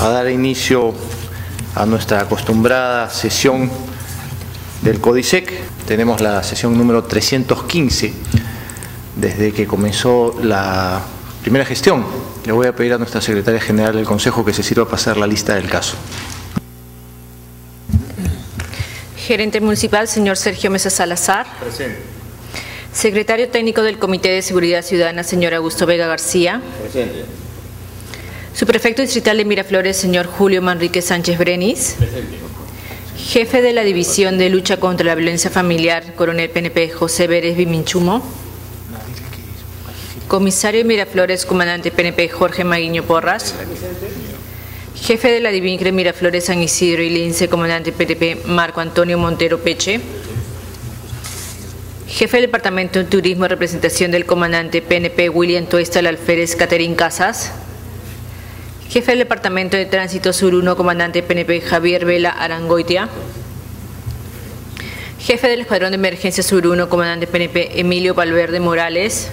A dar inicio a nuestra acostumbrada sesión del CODISEC. Tenemos la sesión número 315 desde que comenzó la primera gestión. Le voy a pedir a nuestra secretaria general del Consejo que se sirva a pasar la lista del caso. Gerente municipal, señor Sergio Mesa Salazar. Presente. Secretario técnico del Comité de Seguridad Ciudadana, señor Augusto Vega García. Presente. Subprefecto distrital de Miraflores, señor Julio Manrique Sánchez Brenis. Presente. Jefe de la División de Lucha contra la Violencia Familiar, coronel PNP José Vélez Biminchumo. Comisario de Miraflores, comandante PNP Jorge Maguiño Porras. Jefe de la Divincre Miraflores San Isidro y Lince, comandante PNP Marco Antonio Montero Peche. Jefe del Departamento de Turismo, representación del comandante PNP William Tuestal Alférez Caterín Casas. Jefe del Departamento de Tránsito Sur 1, comandante PNP Javier Vela Arangoitia. Jefe del Escuadrón de Emergencia Sur 1, comandante PNP Emilio Valverde Morales.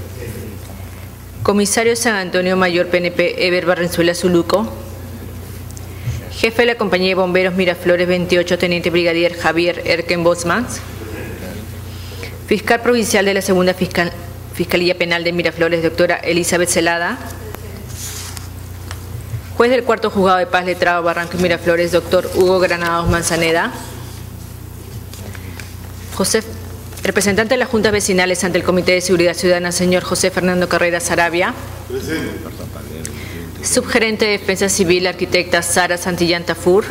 Comisario San Antonio Mayor PNP Eber Barrenzuela Zuluco. Jefe de la Compañía de Bomberos Miraflores 28, Teniente Brigadier Javier Erken Bosmans. Fiscal Provincial de la Segunda Fiscal- Fiscalía Penal de Miraflores, doctora Elizabeth Celada. Juez del Cuarto Juzgado de Paz Letrado Barranco y Miraflores, doctor Hugo Granados Manzaneda. José, representante de las juntas vecinales ante el Comité de Seguridad Ciudadana, señor José Fernando Carrera Sarabia. Subgerente de Defensa Civil, arquitecta Sara Santillán Tafur.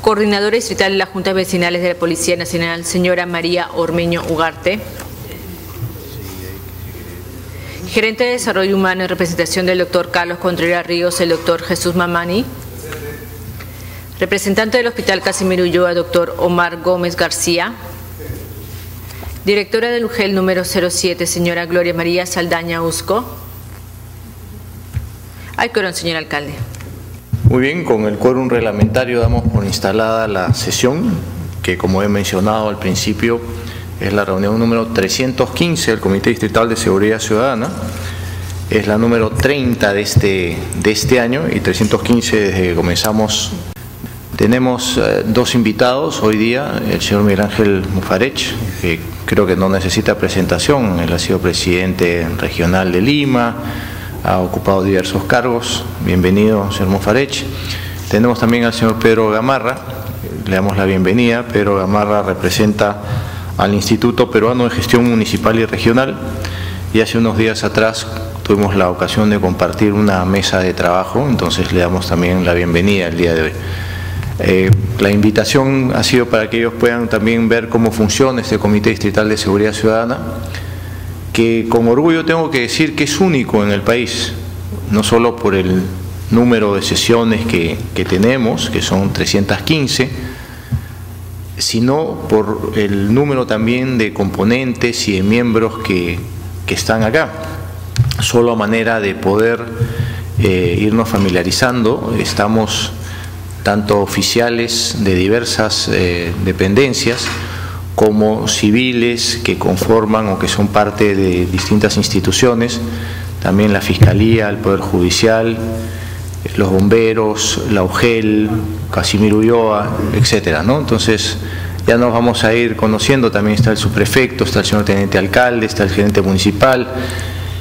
Coordinadora distrital de las juntas vecinales de la Policía Nacional, señora María Ormeño Ugarte. Gerente de Desarrollo Humano en representación del doctor Carlos Contreras Ríos, el doctor Jesús Mamani. Representante del Hospital Casimiro Ulloa, doctor Omar Gómez García. Directora del UGEL número 07, señora Gloria María Saldaña Usco. Hay quórum, señor alcalde. Muy bien, con el quórum reglamentario damos por instalada la sesión, que como he mencionado al principio, es la reunión número 315 del Comité Distrital de Seguridad Ciudadana. Es la número 30 de este, de este año y 315 desde que comenzamos. Tenemos eh, dos invitados hoy día, el señor Miguel Ángel Mufarech, que creo que no necesita presentación, él ha sido presidente regional de Lima, ha ocupado diversos cargos. Bienvenido, señor Mufarech. Tenemos también al señor Pedro Gamarra, le damos la bienvenida. Pedro Gamarra representa al Instituto Peruano de Gestión Municipal y Regional y hace unos días atrás tuvimos la ocasión de compartir una mesa de trabajo, entonces le damos también la bienvenida el día de hoy. Eh, la invitación ha sido para que ellos puedan también ver cómo funciona este Comité Distrital de Seguridad Ciudadana, que con orgullo tengo que decir que es único en el país, no solo por el número de sesiones que, tenemos, que son 315, sino por el número también de componentes y de miembros que, que están acá. Solo a manera de poder eh, irnos familiarizando, estamos tanto oficiales de diversas eh, dependencias como civiles que conforman o que son parte de distintas instituciones, también la Fiscalía, el Poder Judicial, los bomberos, la UGEL, Casimiro Ulloa, etcétera, ¿no? Entonces, ya nos vamos a ir conociendo, también está el subprefecto, está el señor teniente alcalde, está el gerente municipal,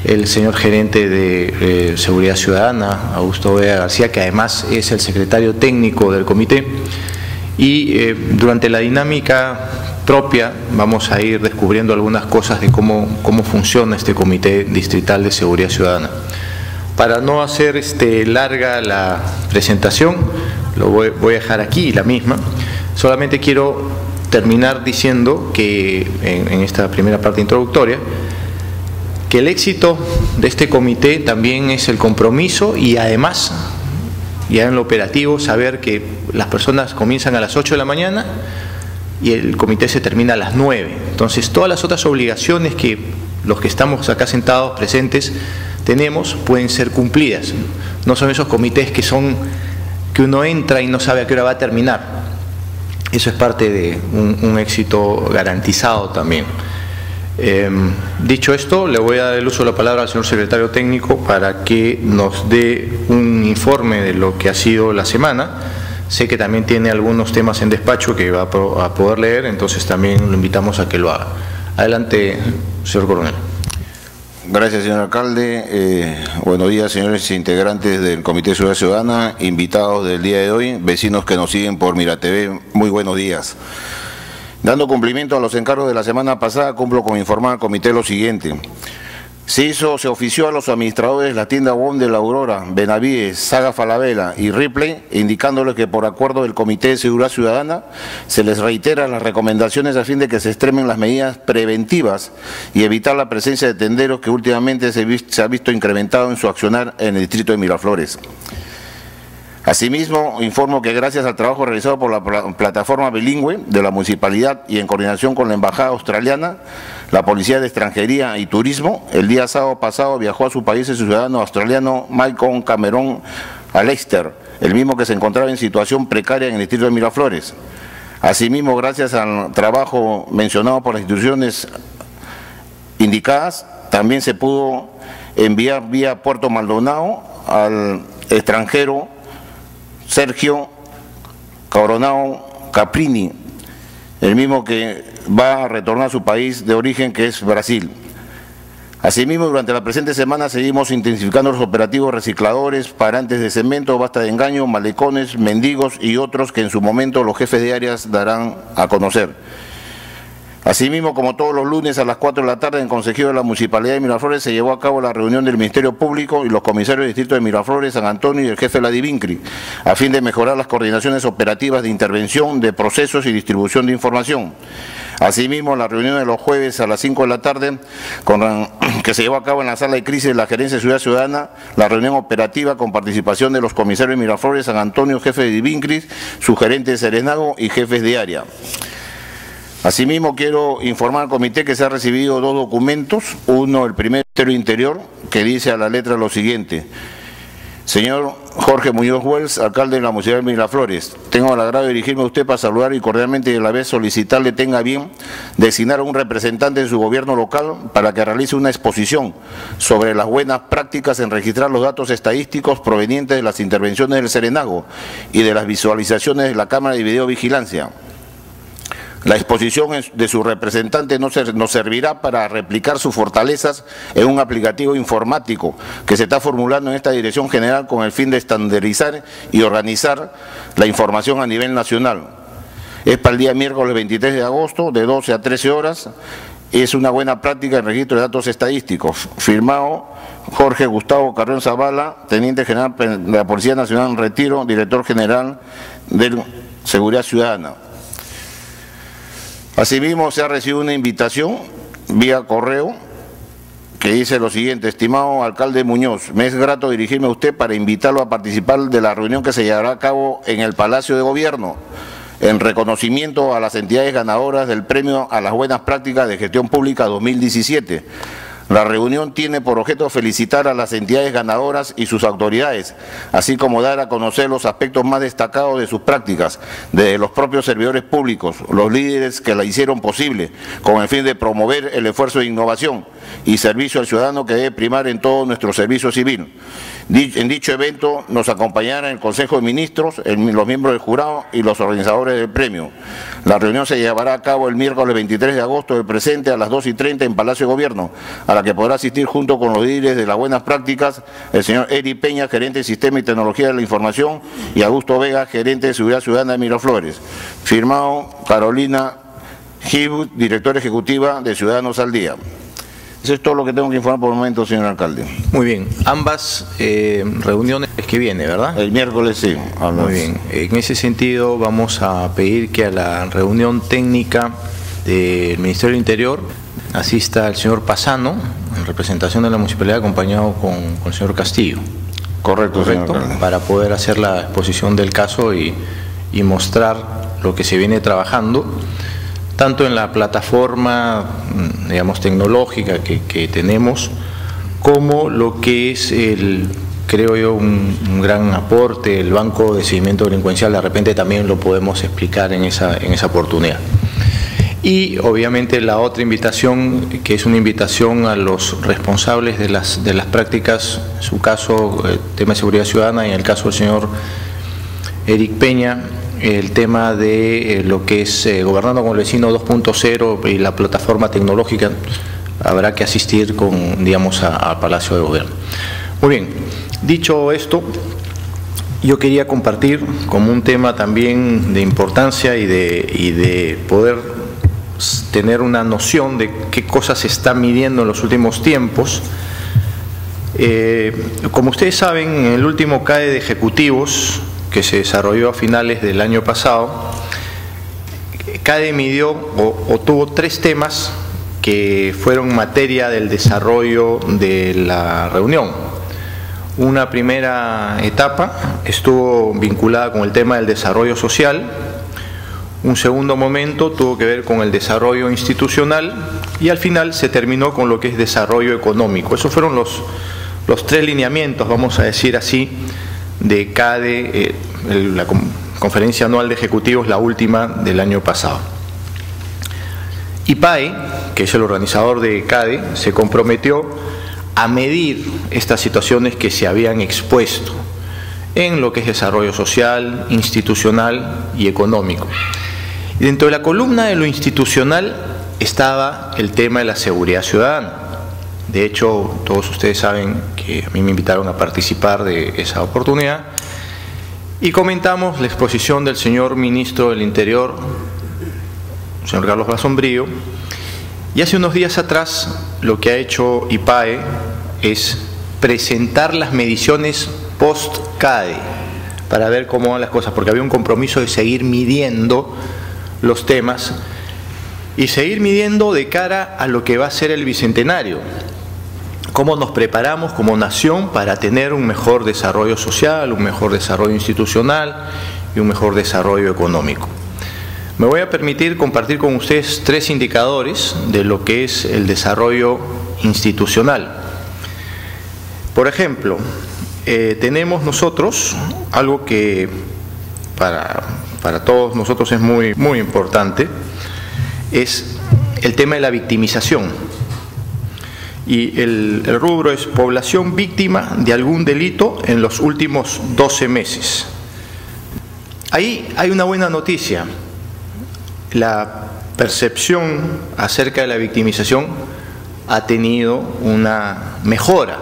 el señor gerente de eh, Seguridad Ciudadana, Augusto Vega García, que además es el secretario técnico del comité. Y eh, durante la dinámica propia vamos a ir descubriendo algunas cosas de cómo, cómo funciona este Comité Distrital de Seguridad Ciudadana. Para no hacer este, larga la presentación, lo voy, voy a dejar aquí, la misma. Solamente quiero terminar diciendo que en, en esta primera parte introductoria, que el éxito de este comité también es el compromiso y además, ya en lo operativo, saber que las personas comienzan a las 8 de la mañana y el comité se termina a las 9. Entonces, todas las otras obligaciones que los que estamos acá sentados presentes tenemos pueden ser cumplidas. No son esos comités que son que uno entra y no sabe a qué hora va a terminar. Eso es parte de un, éxito garantizado también. Em, dicho esto, le voy a dar el uso de la palabra al señor secretario técnico para que nos dé un informe de lo que ha sido la semana. Sé que también tiene algunos temas en despacho que va a poder leer, entonces también lo invitamos a que lo haga. Adelante, señor coronel. Gracias, señor alcalde. Eh, buenos días, señores integrantes del Comité de Seguridad Ciudadana, invitados del día de hoy, vecinos que nos siguen por Mira TV, muy buenos días. Dando cumplimiento a los encargos de la semana pasada, cumplo con informar al comité lo siguiente. Se hizo, se ofició a los administradores de la tienda WOM de la Aurora, Benavides, Saga Falabella y Ripley, indicándoles que por acuerdo del Comité de Seguridad Ciudadana se les reitera las recomendaciones a fin de que se extremen las medidas preventivas y evitar la presencia de tenderos que últimamente se, se ha visto incrementado en su accionar en el distrito de Miraflores. Asimismo, informo que gracias al trabajo realizado por la plataforma bilingüe de la municipalidad y en coordinación con la Embajada Australiana, la Policía de Extranjería y Turismo, el día sábado pasado viajó a su país el ciudadano australiano Malcolm Cameron Alexter, el mismo que se encontraba en situación precaria en el distrito de Miraflores. Asimismo, gracias al trabajo mencionado por las instituciones indicadas, también se pudo enviar vía Puerto Maldonado al extranjero Sergio Coronao Caprini, el mismo que va a retornar a su país de origen que es Brasil. Asimismo, durante la presente semana seguimos intensificando los operativos recicladores, parantes de cemento, basta de engaño, malecones, mendigos y otros que en su momento los jefes de áreas darán a conocer. Asimismo, como todos los lunes a las 4 de la tarde en Consejo de la Municipalidad de Miraflores se llevó a cabo la reunión del Ministerio Público y los comisarios del Distrito de Miraflores, San Antonio y el jefe de la Divincri, a fin de mejorar las coordinaciones operativas de intervención de procesos y distribución de información. Asimismo, la reunión de los jueves a las 5 de la tarde, que se llevó a cabo en la sala de crisis de la Gerencia de Ciudad Ciudadana, la reunión operativa con participación de los comisarios de Miraflores, San Antonio, jefe de Divincris, su gerente de Serenago y jefes de área. Asimismo, quiero informar al comité que se ha recibido dos documentos. Uno, el primer Ministerio Interior, que dice a la letra lo siguiente. Señor Jorge Muñoz Wells, alcalde de la Municipalidad de Miraflores, tengo el agrado de dirigirme a usted para saludar y cordialmente y a la vez solicitarle tenga bien designar a un representante de su gobierno local para que realice una exposición sobre las buenas prácticas en registrar los datos estadísticos provenientes de las intervenciones del Serenago y de las visualizaciones de la Cámara de Videovigilancia. La exposición de su representante nos servirá para replicar sus fortalezas en un aplicativo informático que se está formulando en esta dirección general con el fin de estandarizar y organizar la información a nivel nacional. Es para el día miércoles 23 de agosto, de 12 a 13 horas. Es una buena práctica en registro de datos estadísticos. Firmado Jorge Gustavo Carrión Zavala, Teniente General de la Policía Nacional en Retiro, Director General de Seguridad Ciudadana. Asimismo, se ha recibido una invitación vía correo que dice lo siguiente, estimado alcalde Muñoz, me es grato dirigirme a usted para invitarlo a participar de la reunión que se llevará a cabo en el Palacio de Gobierno en reconocimiento a las entidades ganadoras del Premio a las Buenas Prácticas de Gestión Pública 2017 la reunión tiene por objeto felicitar a las entidades ganadoras y sus autoridades, así como dar a conocer los aspectos más destacados de sus prácticas, de los propios servidores públicos, los líderes que la hicieron posible, con el fin de promover el esfuerzo de innovación y servicio al ciudadano que debe primar en todo nuestro servicio civil. En dicho evento nos acompañarán el Consejo de Ministros, los miembros del jurado y los organizadores del premio. La reunión se llevará a cabo el miércoles 23 de agosto del presente a las 2 y 30 en Palacio de Gobierno, a la que podrá asistir junto con los líderes de las buenas prácticas el señor Eri Peña, gerente de Sistema y Tecnología de la Información, y Augusto Vega, gerente de Seguridad Ciudadana de Miraflores. Firmado Carolina Gibut, directora ejecutiva de Ciudadanos al Día. Eso es todo lo que tengo que informar por el momento, señor alcalde. Muy bien. Ambas eh, reuniones que viene, ¿verdad? El miércoles sí. Muy bien. En ese sentido vamos a pedir que a la reunión técnica del Ministerio del Interior asista el señor Pasano, en representación de la municipalidad, acompañado con, el señor Castillo. Correcto, Correcto, para poder hacer la exposición del caso y, y mostrar lo que se viene trabajando tanto en la plataforma, mm, digamos, tecnológica que, tenemos, como lo que es el, creo yo, un, gran aporte, el Banco de Seguimiento Delincuencial, de repente también lo podemos explicar en esa, en esa oportunidad. Y obviamente la otra invitación, que es una invitación a los responsables de las, de las prácticas, en su caso, el tema de seguridad ciudadana y en el caso del señor Eric Peña, el tema de eh, lo que es eh, Gobernando con el Vecino 2.0 y la plataforma tecnológica, habrá que asistir con, digamos, al Palacio de Gobierno. Muy bien, dicho esto, yo quería compartir como un tema también de importancia y de, y de poder tener una noción de qué cosas se están midiendo en los últimos tiempos. Eh, como ustedes saben, en el último CAE de ejecutivos que se desarrolló a finales del año pasado, CADE midió o, tuvo tres temas que fueron materia del desarrollo de la reunión. Una primera etapa estuvo vinculada con el tema del desarrollo social, un segundo momento tuvo que ver con el desarrollo institucional y al final se terminó con lo que es desarrollo económico. Esos fueron los, los tres lineamientos, vamos a decir así, de CADE, eh, la conferencia anual de ejecutivos, la última del año pasado. IPAE, que es el organizador de CADE, se comprometió a medir estas situaciones que se habían expuesto en lo que es desarrollo social, institucional y económico. Y dentro de la columna de lo institucional estaba el tema de la seguridad ciudadana. De hecho, todos ustedes saben a mí me invitaron a participar de esa oportunidad y comentamos la exposición del señor ministro del Interior, señor Carlos Basombrío, y hace unos días atrás lo que ha hecho IPAE es presentar las mediciones post-CADE para ver cómo van las cosas, porque había un compromiso de seguir midiendo los temas y seguir midiendo de cara a lo que va a ser el Bicentenario. Cómo nos preparamos como nación para tener un mejor desarrollo social, un mejor desarrollo institucional y un mejor desarrollo económico. Me voy a permitir compartir con ustedes tres indicadores de lo que es el desarrollo institucional. Por ejemplo, eh, tenemos nosotros algo que para para todos nosotros es muy, muy importante, es el tema de la victimización. Y el, rubro es población víctima de algún delito en los últimos 12 meses. Ahí hay una buena noticia. La percepción acerca de la victimización ha tenido una mejora,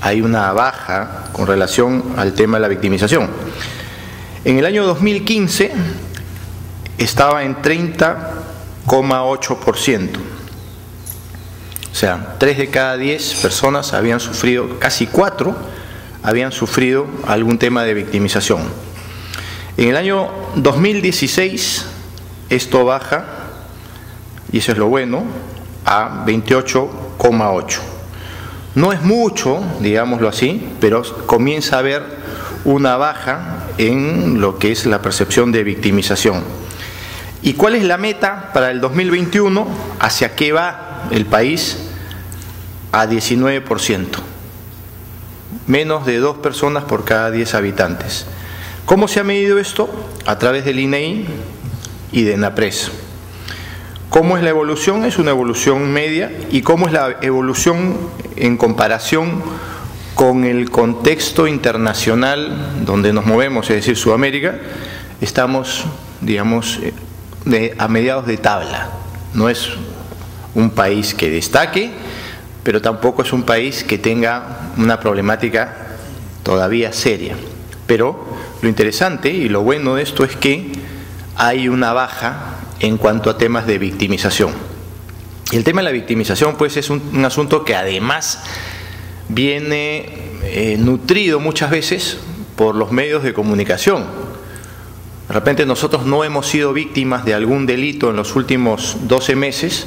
hay una baja con relación al tema de la victimización. En el año 2015 estaba en 30,8%. O sea, 3 de cada 10 personas habían sufrido, casi 4 habían sufrido algún tema de victimización. En el año 2016 esto baja, y eso es lo bueno, a 28,8. No es mucho, digámoslo así, pero comienza a haber una baja en lo que es la percepción de victimización. ¿Y cuál es la meta para el 2021? ¿Hacia qué va el país? A 19%. Menos de dos personas por cada 10 habitantes. ¿Cómo se ha medido esto? A través del INEI e y de NAPRES. ¿Cómo es la evolución? Es una evolución media. ¿Y cómo es la evolución en comparación con el contexto internacional donde nos movemos, es decir, Sudamérica, estamos, digamos, eh, a mediados de tabla. No es un país que destaque, pero tampoco es un país que tenga una problemática todavía seria. Pero lo interesante y lo bueno de esto es que hay una baja en cuanto a temas de victimización. El tema de la victimización, pues, es un asunto que además viene eh, nutrido muchas veces por los medios de comunicación. De repente nosotros no hemos sido víctimas de algún delito en los últimos 12 meses,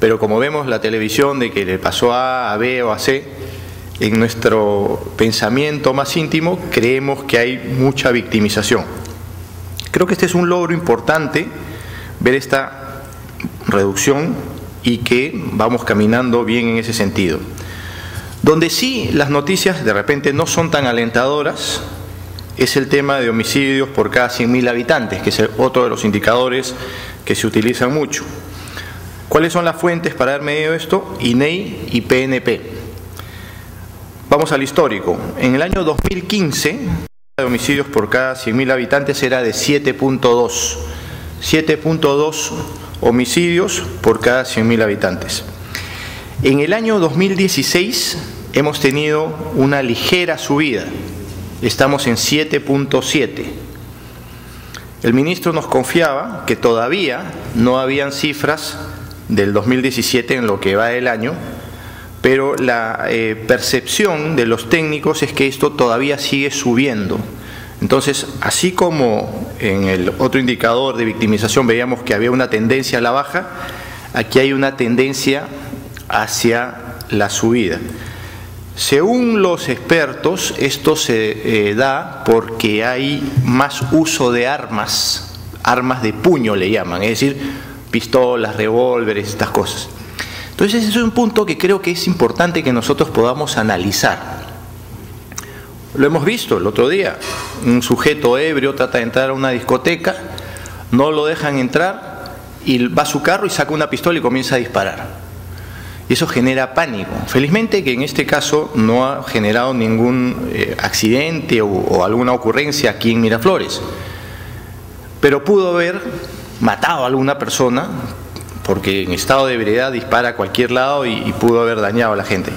pero como vemos la televisión de que le pasó a, a B o a C, en nuestro pensamiento más íntimo creemos que hay mucha victimización. Creo que este es un logro importante, ver esta reducción y que vamos caminando bien en ese sentido. Donde sí las noticias de repente no son tan alentadoras es el tema de homicidios por cada 100.000 habitantes, que es otro de los indicadores que se utilizan mucho. ¿Cuáles son las fuentes para haber medido esto? INEI y PNP. Vamos al histórico. En el año 2015, de homicidios por cada 100.000 habitantes era de 7.2. 7.2 homicidios por cada 100.000 habitantes. En el año 2016 hemos tenido una ligera subida, estamos en 7.7. El ministro nos confiaba que todavía no habían cifras del 2017 en lo que va del año, pero la eh, percepción de los técnicos es que esto todavía sigue subiendo. Entonces, así como en el otro indicador de victimización veíamos que había una tendencia a la baja, aquí hay una tendencia hacia la subida. Según los expertos, esto se eh, da porque hay más uso de armas, armas de puño le llaman, es decir, pistolas, revólveres, estas cosas. Entonces ese es un punto que creo que es importante que nosotros podamos analizar. Lo hemos visto el otro día, un sujeto ebrio trata de entrar a una discoteca, no lo dejan entrar y va a su carro y saca una pistola y comienza a disparar. Y eso genera pánico. Felizmente que en este caso no ha generado ningún eh, accidente o, alguna ocurrencia aquí en Miraflores, pero pudo haber matado a alguna persona porque en estado de ebriedad dispara a cualquier lado y pudo haber dañado a la gente.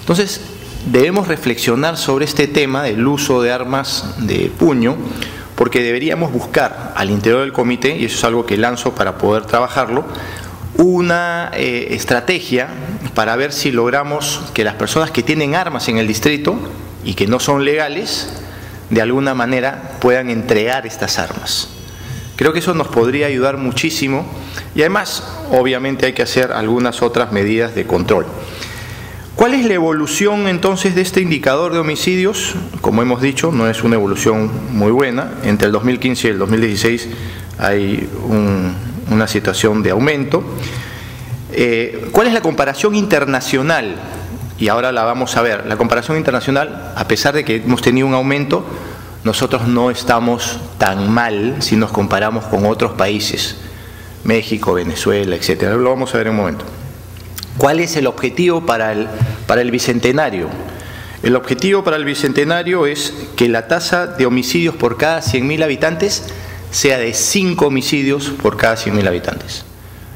Entonces, debemos reflexionar sobre este tema del uso de armas de puño, porque deberíamos buscar al interior del comité, y eso es algo que lanzo para poder trabajarlo, una eh, estrategia para ver si logramos que las personas que tienen armas en el distrito y que no son legales, de alguna manera puedan entregar estas armas. Creo que eso nos podría ayudar muchísimo y además, obviamente, hay que hacer algunas otras medidas de control. ¿Cuál es la evolución entonces de este indicador de homicidios? Como hemos dicho, no es una evolución muy buena. Entre el 2015 y el 2016 hay una situación de aumento. Eh, ¿Cuál es la comparación internacional? Y ahora la vamos a ver. La comparación internacional, a pesar de que hemos tenido un aumento, nosotros no estamos tan mal si nos comparamos con otros países, México, Venezuela, etcétera. Lo vamos a ver en un momento. ¿Cuál es el objetivo para el, para el Bicentenario? El objetivo para el Bicentenario es que la tasa de homicidios por cada 100.000 habitantes sea de 5 homicidios por cada 100.000 habitantes.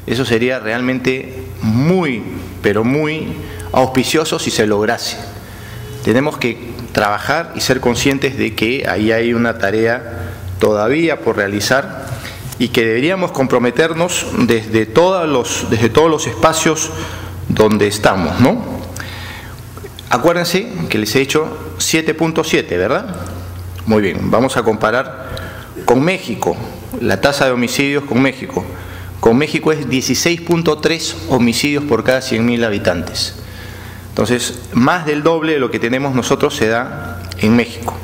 Eso sería realmente muy, pero muy auspicioso si se lograse. Tenemos que trabajar y ser conscientes de que ahí hay una tarea todavía por realizar y que deberíamos comprometernos desde todos los, desde todos los espacios donde estamos, ¿no? Acuérdense que les he dicho 7.7, ¿verdad? Muy bien, vamos a comparar con México, la tasa de homicidios con México. Con México es 16.3 homicidios por cada 100.000 habitantes. Entonces, más del doble de lo que tenemos nosotros se da en México.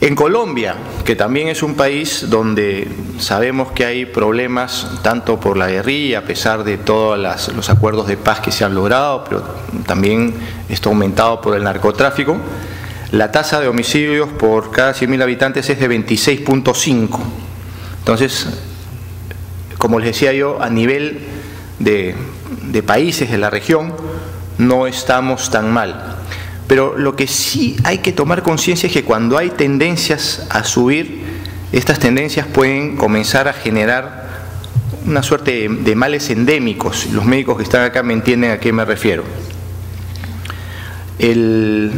En Colombia, que también es un país donde sabemos que hay problemas tanto por la guerrilla, a pesar de todos los acuerdos de paz que se han logrado, pero también está aumentado por el narcotráfico, la tasa de homicidios por cada 100.000 habitantes es de 26.5. Entonces, como les decía yo, a nivel de, de países de la región, no estamos tan mal. Pero lo que sí hay que tomar conciencia es que cuando hay tendencias a subir, estas tendencias pueden comenzar a generar una suerte de, males endémicos. Los médicos que están acá me entienden a qué me refiero. El,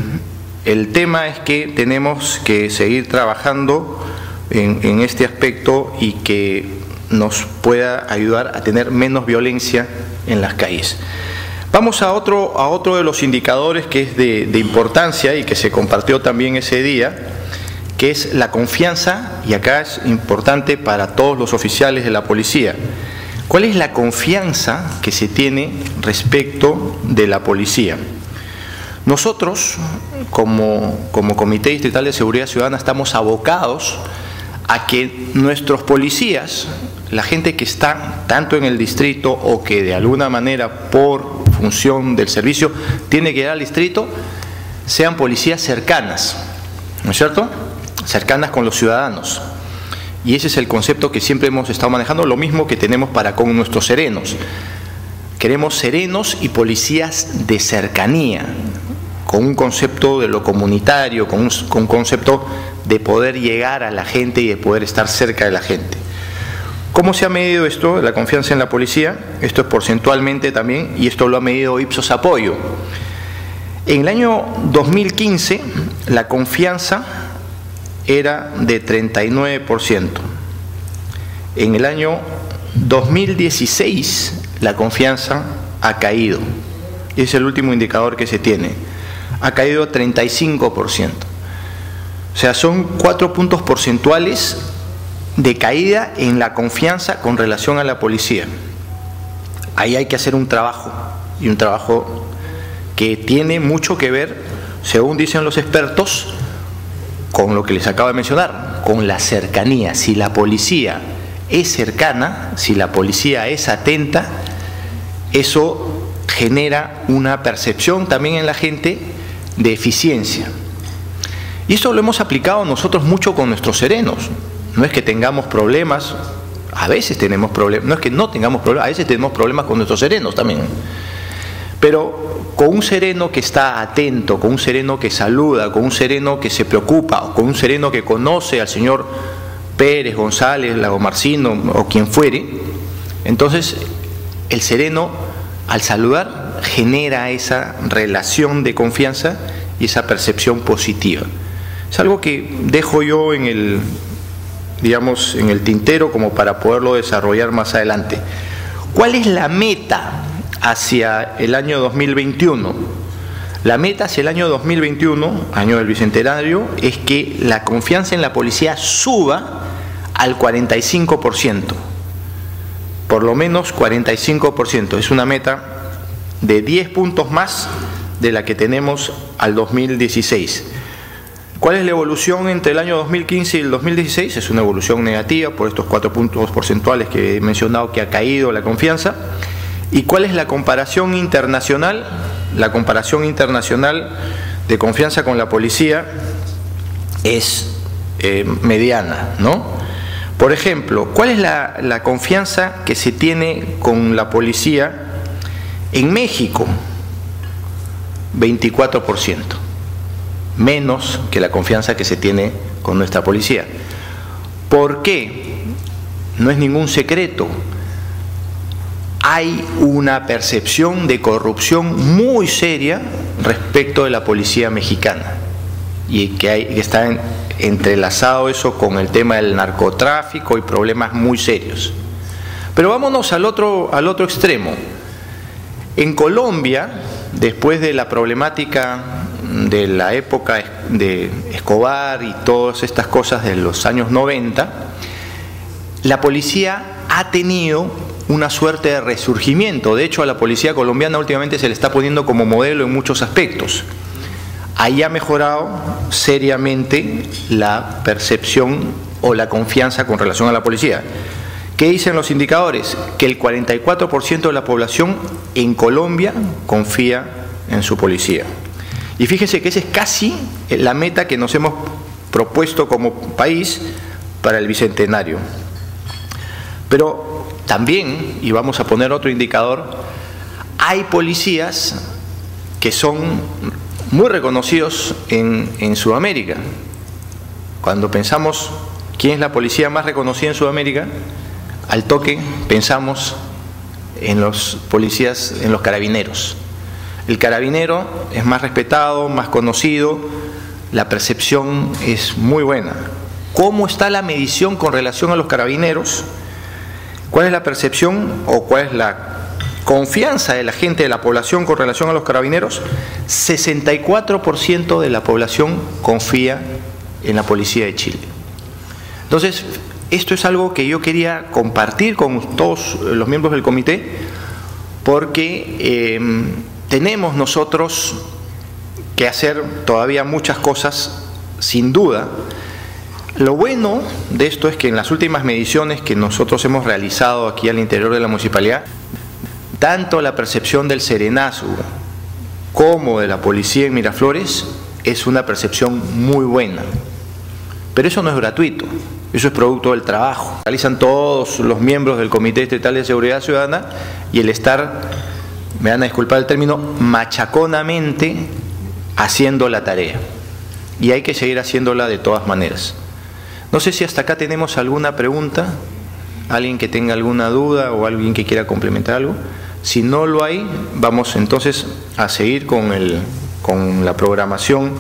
tema es que tenemos que seguir trabajando en, en, este aspecto y que nos pueda ayudar a tener menos violencia en las calles. Vamos a otro, a otro de los indicadores que es de, importancia y que se compartió también ese día, que es la confianza, y acá es importante para todos los oficiales de la policía. ¿Cuál es la confianza que se tiene respecto de la policía? Nosotros, como, como Comité Distrital de Seguridad Ciudadana, estamos abocados a que nuestros policías, la gente que está tanto en el distrito o que de alguna manera por función del servicio tiene que ir al distrito, sean policías cercanas, ¿no es cierto? Cercanas con los ciudadanos. Y ese es el concepto que siempre hemos estado manejando, lo mismo que tenemos para con nuestros serenos. Queremos serenos y policías de cercanía, con un concepto de lo comunitario, con un, concepto de poder llegar a la gente y de poder estar cerca de la gente. ¿Cómo se ha medido esto, la confianza en la policía? Esto es porcentualmente también, y esto lo ha medido Ipsos Apoyo. En el año 2015, la confianza era de 39%. En el año 2016, la confianza ha caído. Es el último indicador que se tiene. Ha caído a 35%. O sea, son cuatro puntos porcentuales de caída en la confianza con relación a la policía. Ahí hay que hacer un trabajo, y un trabajo que tiene mucho que ver, según dicen los expertos, con lo que les acabo de mencionar, con la cercanía. Si la policía es cercana, si la policía es atenta, eso genera una percepción también en la gente de eficiencia. Y esto lo hemos aplicado nosotros mucho con nuestros serenos. No es que tengamos problemas, a veces tenemos problemas, no es que no tengamos problemas, a veces tenemos problemas con nuestros serenos también. Pero con un sereno que está atento, con un sereno que saluda, con un sereno que se preocupa, con un sereno que conoce al señor Pérez, González, Lagomarcino o quien fuere, entonces el sereno al saludar genera esa relación de confianza y esa percepción positiva. Es algo que dejo yo en el, digamos, en el tintero como para poderlo desarrollar más adelante. ¿Cuál es la meta hacia el año 2021? La meta hacia el año 2021, año del Bicentenario, es que la confianza en la policía suba al 45%. Por lo menos 45%. Es una meta de 10 puntos más de la que tenemos al 2016. ¿Cuál es la evolución entre el año 2015 y el 2016? Es una evolución negativa por estos cuatro puntos porcentuales que he mencionado que ha caído la confianza. ¿Y cuál es la comparación internacional? La comparación internacional de confianza con la policía es eh, mediana, ¿no? Por ejemplo, ¿cuál es la, la confianza que se tiene con la policía en México? 24% menos que la confianza que se tiene con nuestra policía. ¿Por qué? No es ningún secreto. Hay una percepción de corrupción muy seria respecto de la policía mexicana y que, hay, que está entrelazado eso con el tema del narcotráfico y problemas muy serios. Pero vámonos al otro, al otro extremo. En Colombia, después de la problemática de la época de Escobar y todas estas cosas de los años 90, la policía ha tenido una suerte de resurgimiento. De hecho, a la policía colombiana últimamente se le está poniendo como modelo en muchos aspectos. Ahí ha mejorado seriamente la percepción o la confianza con relación a la policía. ¿Qué dicen los indicadores? Que el 44% de la población en Colombia confía en su policía. Y fíjese que esa es casi la meta que nos hemos propuesto como país para el Bicentenario. Pero también, y vamos a poner otro indicador, hay policías que son muy reconocidos en, en Sudamérica. Cuando pensamos quién es la policía más reconocida en Sudamérica, al toque pensamos en los policías, en los carabineros. El carabinero es más respetado, más conocido, la percepción es muy buena. ¿Cómo está la medición con relación a los carabineros? ¿Cuál es la percepción o cuál es la confianza de la gente, de la población con relación a los carabineros? 64% de la población confía en la policía de Chile. Entonces, esto es algo que yo quería compartir con todos los miembros del comité porque... Eh, tenemos nosotros que hacer todavía muchas cosas, sin duda. Lo bueno de esto es que en las últimas mediciones que nosotros hemos realizado aquí al interior de la municipalidad, tanto la percepción del serenazgo como de la policía en Miraflores es una percepción muy buena. Pero eso no es gratuito. Eso es producto del trabajo. Realizan todos los miembros del Comité Estatal de Seguridad Ciudadana y el estar, me van a disculpar el término, machaconamente haciendo la tarea. Y hay que seguir haciéndola de todas maneras. No sé si hasta acá tenemos alguna pregunta, alguien que tenga alguna duda o alguien que quiera complementar algo. Si no lo hay, vamos entonces a seguir con, el, con la programación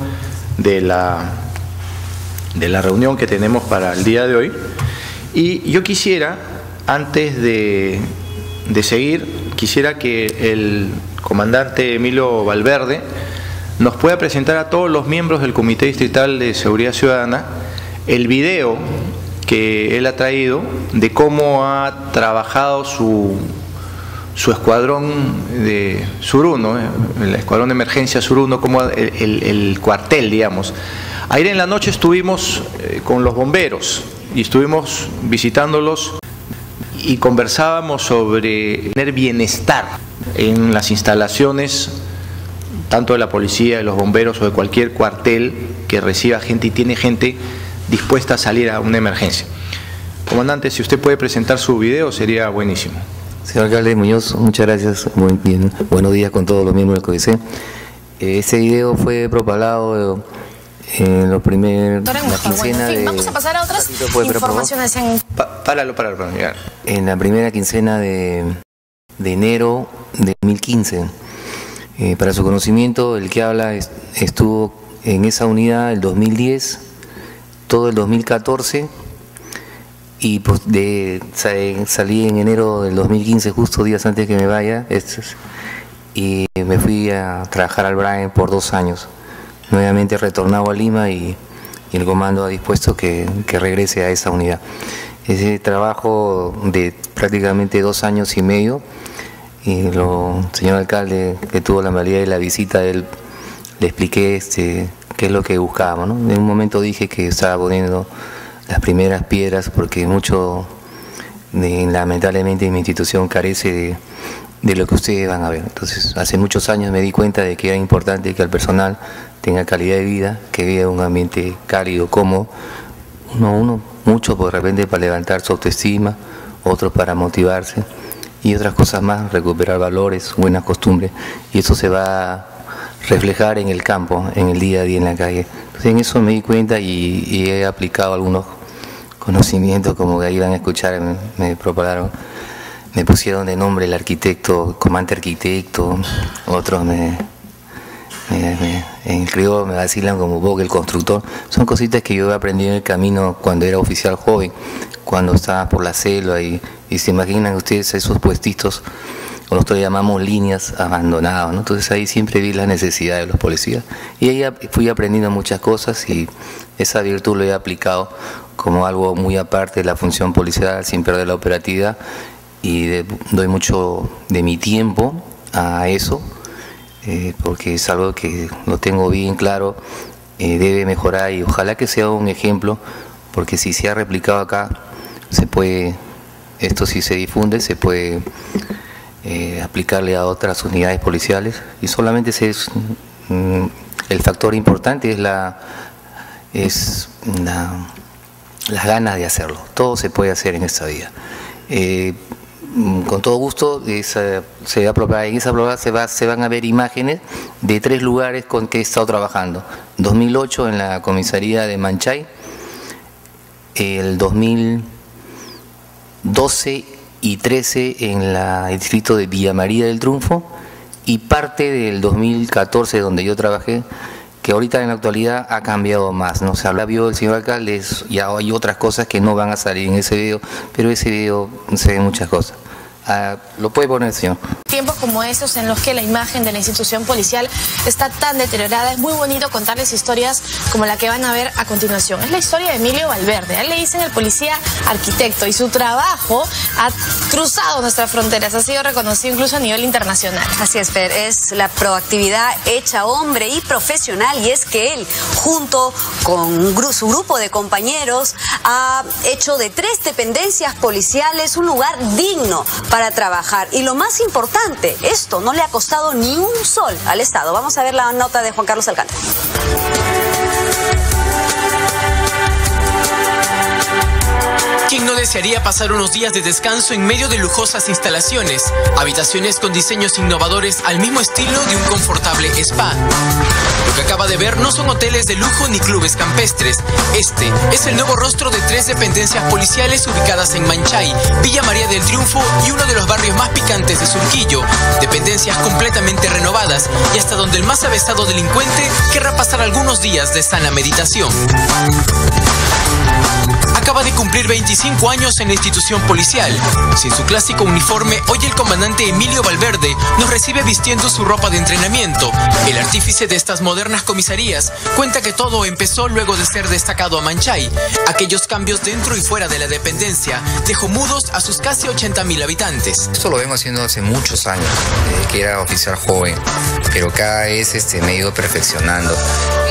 de la, de la reunión que tenemos para el día de hoy. Y yo quisiera, antes de, de seguir, quisiera que el comandante Emilio Valverde nos pueda presentar a todos los miembros del Comité Distrital de Seguridad Ciudadana el video que él ha traído de cómo ha trabajado su, su escuadrón de Sur 1, eh, el escuadrón de emergencia Sur 1, como el, el, cuartel, digamos. Ayer en la noche estuvimos eh, con los bomberos y estuvimos visitándolos y conversábamos sobre tener bienestar en las instalaciones tanto de la policía, de los bomberos o de cualquier cuartel que reciba gente y tiene gente dispuesta a salir a una emergencia. Comandante, si usted puede presentar su video sería buenísimo. Señor alcalde Muñoz, muchas gracias. Muy bien. Buenos días con todos los miembros del CODICE. Este video fue propalado en los primeros la quincena de vamos a pasar a otras informaciones en páralo, páralo, páralo, en la primera quincena de, de enero de 2015 eh, para su conocimiento el que habla estuvo en esa unidad el 2010 todo el 2014 y pues de, salí en enero del 2015, justo días antes que me vaya, y me fui a trabajar al Brian por dos años. Nuevamente retornado a Lima y, el comando ha dispuesto que, regrese a esa unidad. Ese trabajo de prácticamente dos años y medio, y lo, señor alcalde que tuvo la amabilidad de la visita, él, le expliqué este, qué es lo que buscábamos. En un momento dije que estaba poniendo las primeras piedras porque mucho, lamentablemente, mi institución carece de, lo que ustedes van a ver. Entonces, hace muchos años me di cuenta de que era importante que el personal tenga calidad de vida, que viva un ambiente cálido, cómodo, uno, uno, mucho por repente para levantar su autoestima, otros para motivarse y otras cosas más, recuperar valores, buenas costumbres, y eso se va a reflejar en el campo, en el día a día en la calle. Entonces en eso me di cuenta y he aplicado algunos conocimientos, como que iban a escuchar, me, propagaron, me pusieron de nombre el arquitecto, comandante arquitecto, otros me, en el criollo me vacilan como vos, el constructor. Son cositas que yo he aprendido en el camino cuando era oficial joven, cuando estaba por la selva y, y se imaginan ustedes esos puestitos, o nosotros llamamos líneas abandonadas, entonces ahí siempre vi la necesidad de los policías. Y ahí fui aprendiendo muchas cosas y esa virtud lo he aplicado como algo muy aparte de la función policial sin perder la operatividad y doy mucho de mi tiempo a eso eh, porque es algo que lo tengo bien claro, eh, debe mejorar y ojalá que sea un ejemplo porque si se ha replicado acá se puede, esto si se difunde se puede eh, aplicarle a otras unidades policiales y solamente es, mm, el factor importante es la es la las ganas de hacerlo. Todo se puede hacer en esta vida. Eh, con todo gusto, se va en esa prueba se, va, se van a ver imágenes de tres lugares con que he estado trabajando. 2008 en la comisaría de Manchay, el 2012 y 13 en el distrito de Villa María del Triunfo y parte del 2014 donde yo trabajé que ahorita en la actualidad ha cambiado más, ¿no? Se habla, vio el señor alcalde, ya hay otras cosas que no van a salir en ese video, pero ese video se ve muchas cosas. Ah, lo puede poner, señor. Tiempos como esos en los que la imagen de la institución policial está tan deteriorada, es muy bonito contarles historias como la que van a ver a continuación. Es la historia de Emilio Valverde. A él le dicen el policía arquitecto y su trabajo ha cruzado nuestras fronteras, ha sido reconocido incluso a nivel internacional. Así es, Fer, es la proactividad hecha hombre y profesional y es que él, junto con su grupo de compañeros, ha hecho de tres dependencias policiales un lugar digno para trabajar. Y lo más importante, esto no le ha costado ni un sol al Estado. Vamos a ver la nota de Juan Carlos Alcántara. ¿Quién no desearía pasar unos días de descanso en medio de lujosas instalaciones? Habitaciones con diseños innovadores al mismo estilo de un confortable spa. Lo que acaba de ver no son hoteles de lujo ni clubes campestres. Este es el nuevo rostro de tres dependencias policiales ubicadas en Manchay, Villa María del Triunfo y uno de los barrios más picantes de Surquillo. Dependencias completamente renovadas y hasta donde el más avesado delincuente querrá pasar algunos días de sana meditación acaba de cumplir 25 años en la institución policial. Sin su clásico uniforme, hoy el comandante Emilio Valverde nos recibe vistiendo su ropa de entrenamiento. El artífice de estas modernas comisarías cuenta que todo empezó luego de ser destacado a Manchay. Aquellos cambios dentro y fuera de la dependencia dejó mudos a sus casi 80 mil habitantes. Esto lo vengo haciendo hace muchos años, desde que era oficial joven, pero cada vez este, me he ido perfeccionando.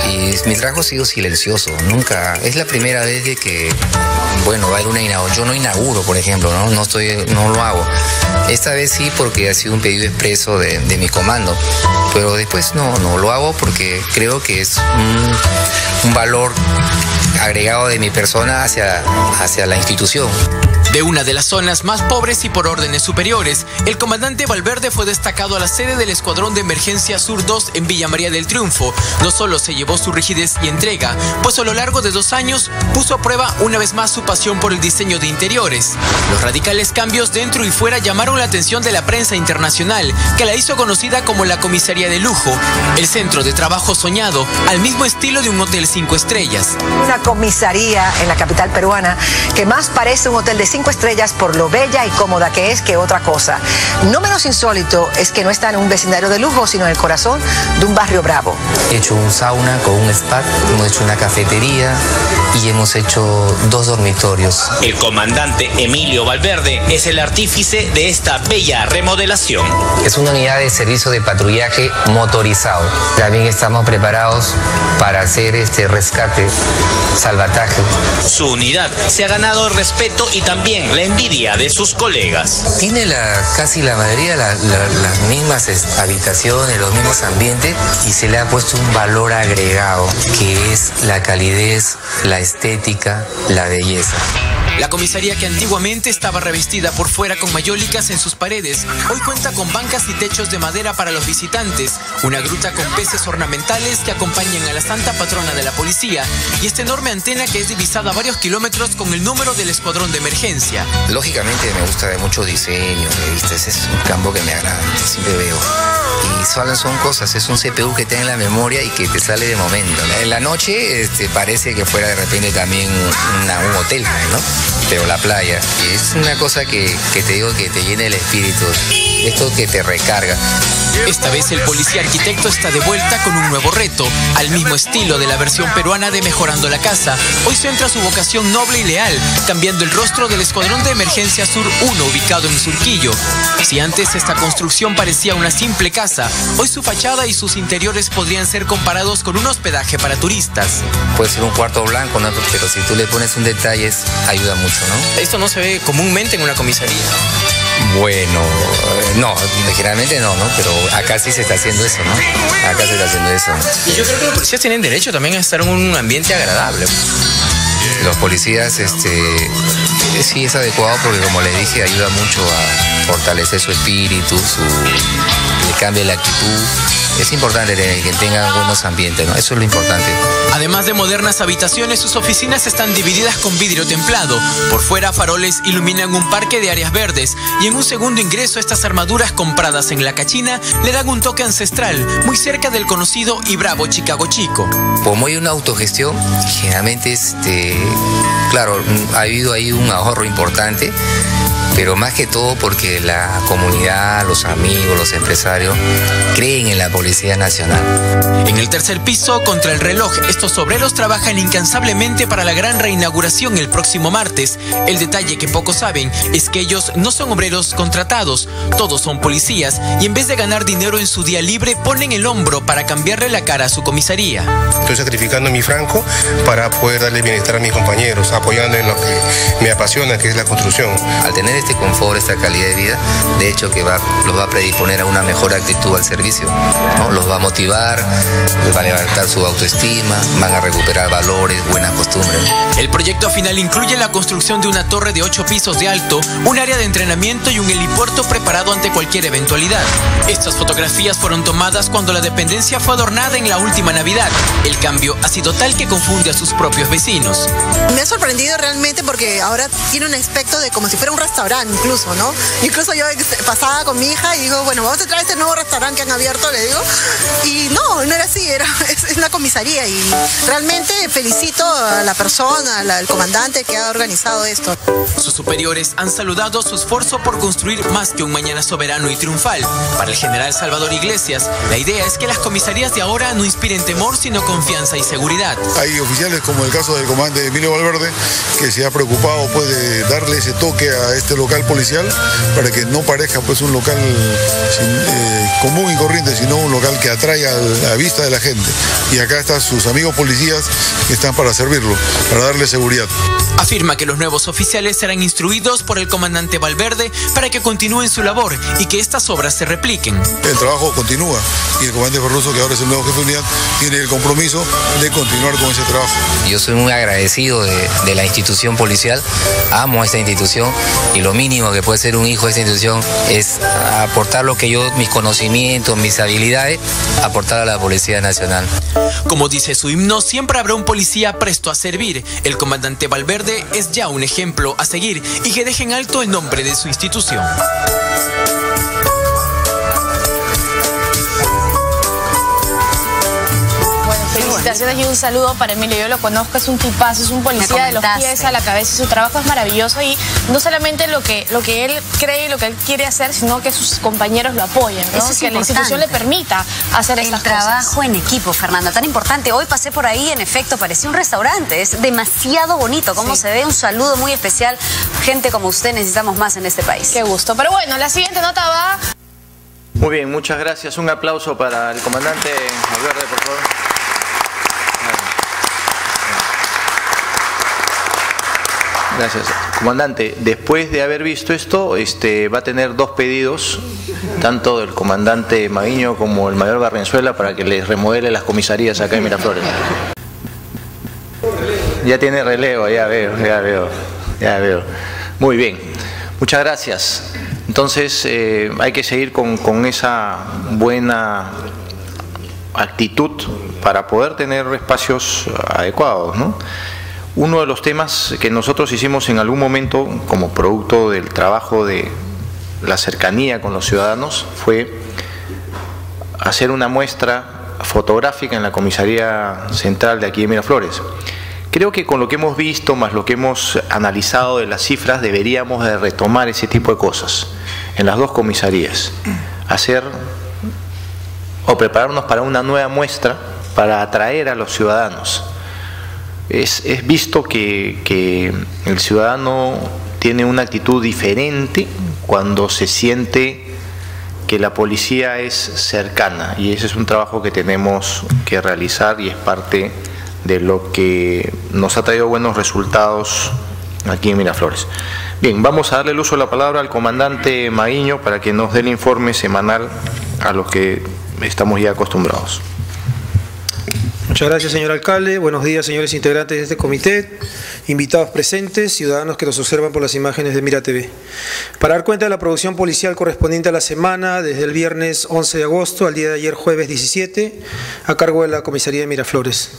Y mi trabajo ha sido silencioso, nunca, es la primera vez de que bueno, va a Yo no inauguro, por ejemplo, ¿no? Estoy, no lo hago. Esta vez sí porque ha sido un pedido expreso de, mi comando, pero después no, no lo hago porque creo que es un, valor agregado de mi persona hacia, hacia la institución. De una de las zonas más pobres y por órdenes superiores, el comandante Valverde fue destacado a la sede del Escuadrón de Emergencia Sur 2 en Villa María del Triunfo. No solo se llevó su rigidez y entrega, pues a lo largo de dos años puso a prueba una vez más su pasión por el diseño de interiores. Los radicales cambios dentro y fuera llamaron la atención de la prensa internacional, que la hizo conocida como la comisaría de lujo, el centro de trabajo soñado, al mismo estilo de un hotel cinco estrellas. Una comisaría en la capital peruana que más parece un hotel de cinco estrellas por lo bella y cómoda que es que otra cosa. No menos insólito es que no está en un vecindario de lujo, sino en el corazón de un barrio bravo. He hecho un sauna con un spa, hemos hecho una cafetería y hemos hecho dos dormitorios. El comandante Emilio Valverde es el artífice de esta bella remodelación. Es una unidad de servicio de patrullaje motorizado. También estamos preparados para hacer este rescate, salvataje. Su unidad se ha ganado respeto y también la envidia de sus colegas. Tiene la, casi la mayoría las mismas habitaciones, los mismos ambientes y se le ha puesto un valor agregado que es la calidez, la estética, la belleza. La comisaría que antiguamente estaba revestida por fuera con mayólicas en sus paredes, hoy cuenta con bancas y techos de madera para los visitantes, una gruta con peces ornamentales que acompañan a la santa patrona de la policía y esta enorme antena que es divisada varios kilómetros con el número del escuadrón de emergencia. Lógicamente me gusta de mucho diseño, revistas, es un campo que me agrada, siempre veo. Y solo son cosas, es un CPU que tiene en la memoria y que te sale de momento. En la noche este, parece que fuera de repente también un hotel, ¿no? Pero la playa. Es una cosa que, que te digo que te llena el espíritu. Esto que te recarga. Esta vez el policía arquitecto está de vuelta con un nuevo reto, al mismo estilo de la versión peruana de Mejorando la Casa. Hoy centra su vocación noble y leal, cambiando el rostro del Escuadrón de Emergencia Sur 1 ubicado en Surquillo. Si antes esta construcción parecía una simple casa, hoy su fachada y sus interiores podrían ser comparados con un hospedaje para turistas. Puede ser un cuarto blanco, ¿no? pero si tú le pones un detalle ayuda mucho, ¿no? Esto no se ve comúnmente en una comisaría. Bueno, no, generalmente no, ¿no? Pero acá sí se está haciendo eso, ¿no? Acá se está haciendo eso. Y yo creo que los policías tienen derecho también a estar en un ambiente agradable. Los policías, este, sí es adecuado porque como le dije, ayuda mucho a fortalecer su espíritu, su, le cambia la actitud es importante que tengan buenos ambientes, ¿no? Eso es lo importante. Además de modernas habitaciones, sus oficinas están divididas con vidrio templado. Por fuera, faroles iluminan un parque de áreas verdes y en un segundo ingreso, estas armaduras compradas en la cachina le dan un toque ancestral, muy cerca del conocido y bravo Chicago Chico. Como hay una autogestión, generalmente, este, claro, ha habido ahí un ahorro importante pero más que todo porque la comunidad, los amigos, los empresarios creen en la Policía Nacional. En el tercer piso, contra el reloj, estos obreros trabajan incansablemente para la gran reinauguración el próximo martes. El detalle que pocos saben es que ellos no son obreros contratados, todos son policías y en vez de ganar dinero en su día libre ponen el hombro para cambiarle la cara a su comisaría. Estoy sacrificando mi franco para poder darle bienestar a mis compañeros, apoyando en lo que me apasiona, que es la construcción. Al tener este confort, esta calidad de vida, de hecho que va, los va a predisponer a una mejor actitud al servicio, ¿no? los va a motivar, les va a levantar su autoestima, van a recuperar valores, buenas costumbres. El proyecto final incluye la construcción de una torre de 8 pisos de alto, un área de entrenamiento y un helipuerto preparado ante cualquier eventualidad. Estas fotografías fueron tomadas cuando la dependencia fue adornada en la última Navidad. El cambio ha sido tal que confunde a sus propios vecinos. Me ha sorprendido realmente porque ahora tiene un aspecto de como si fuera un restaurante incluso, ¿no? Incluso yo pasaba con mi hija y digo, bueno, vamos a entrar a este nuevo restaurante que han abierto, le digo, y no, no era así, era, es una comisaría y realmente felicito a la persona, al comandante que ha organizado esto. Sus superiores han saludado su esfuerzo por construir más que un mañana soberano y triunfal. Para el general Salvador Iglesias, la idea es que las comisarías de ahora no inspiren temor, sino confianza y seguridad. Hay oficiales como el caso del comandante Emilio Valverde, que se ha preocupado pues, de darle ese toque a este local policial para que no parezca pues, un local eh, común y corriente, sino un local que atraiga a la vista de la gente. Y acá están sus amigos policías que están para servirlo, para darle seguridad. Afirma que los nuevos oficiales serán instruidos por el comandante Valverde para que continúen su labor y que estas obras se repliquen. El trabajo continúa y el comandante Ferruso, que ahora es el nuevo jefe de unidad, tiene el compromiso de continuar con ese trabajo. Yo soy muy agradecido de, de la institución policial, amo a esta institución y lo mínimo que puede ser un hijo de esta institución es aportar lo que yo, mis conocimientos, mis habilidades, aportar a la Policía Nacional. Como dice su himno, siempre habrá un policía presto a servir. El comandante Valverde es ya un ejemplo a seguir y que deje en alto el nombre de su institución. Felicitaciones y un saludo para Emilio. Yo lo conozco, es un tipazo, es un policía de los pies a la cabeza. Su trabajo es maravilloso y no solamente lo que, lo que él cree y lo que él quiere hacer, sino que sus compañeros lo apoyen, ¿no? Eso es que la institución le permita hacer El estas trabajo cosas. en equipo, Fernanda, tan importante. Hoy pasé por ahí, en efecto, parecía un restaurante. Es demasiado bonito cómo se ve. Un saludo muy especial. Gente como usted necesitamos más en este país. Qué gusto. Pero bueno, la siguiente nota va... Muy bien, muchas gracias. Un aplauso para el comandante Valverde, por favor. Gracias. Comandante, después de haber visto esto, este, va a tener dos pedidos, tanto del comandante Maguiño como el mayor Barrenzuela, para que les remodele las comisarías acá en Miraflores. Ya tiene relevo, ya veo, ya veo, ya veo. Muy bien, muchas gracias. Entonces, eh, hay que seguir con, con esa buena actitud para poder tener espacios adecuados, ¿no? Uno de los temas que nosotros hicimos en algún momento como producto del trabajo de la cercanía con los ciudadanos fue hacer una muestra fotográfica en la comisaría central de aquí de Miraflores. Creo que con lo que hemos visto, más lo que hemos analizado de las cifras, deberíamos de retomar ese tipo de cosas en las dos comisarías. Hacer o prepararnos para una nueva muestra para atraer a los ciudadanos. Es, es visto que, que el ciudadano tiene una actitud diferente cuando se siente que la policía es cercana y ese es un trabajo que tenemos que realizar y es parte de lo que nos ha traído buenos resultados aquí en Miraflores. Bien, vamos a darle el uso de la palabra al comandante Maguiño para que nos dé el informe semanal a los que estamos ya acostumbrados. Muchas gracias, señor alcalde. Buenos días, señores integrantes de este comité, invitados presentes, ciudadanos que nos observan por las imágenes de Mira TV. Para dar cuenta de la producción policial correspondiente a la semana, desde el viernes 11 de agosto al día de ayer, jueves 17, a cargo de la comisaría de Miraflores.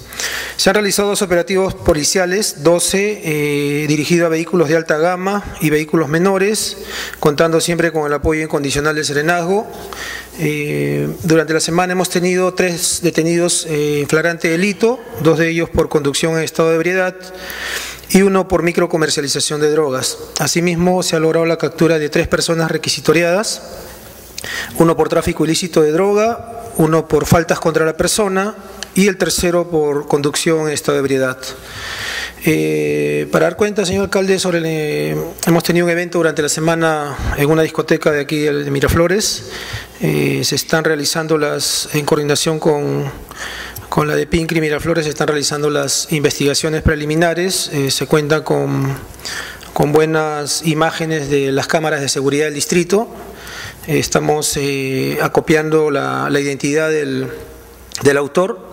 Se han realizado dos operativos policiales, 12 eh, dirigidos a vehículos de alta gama y vehículos menores, contando siempre con el apoyo incondicional del Serenazgo. Eh, durante la semana hemos tenido tres detenidos eh, en flagrante delito, dos de ellos por conducción en estado de ebriedad y uno por microcomercialización de drogas. Asimismo, se ha logrado la captura de tres personas requisitoriadas, uno por tráfico ilícito de droga, uno por faltas contra la persona y el tercero por conducción en estado de ebriedad. Eh, para dar cuenta, señor alcalde, sobre eh, hemos tenido un evento durante la semana en una discoteca de aquí de Miraflores. Eh, se están realizando las, en coordinación con, con la de Pincri Miraflores, se están realizando las investigaciones preliminares. Se cuenta con, con buenas imágenes de las cámaras de seguridad del distrito. Estamos acopiando la, la identidad del, del autor.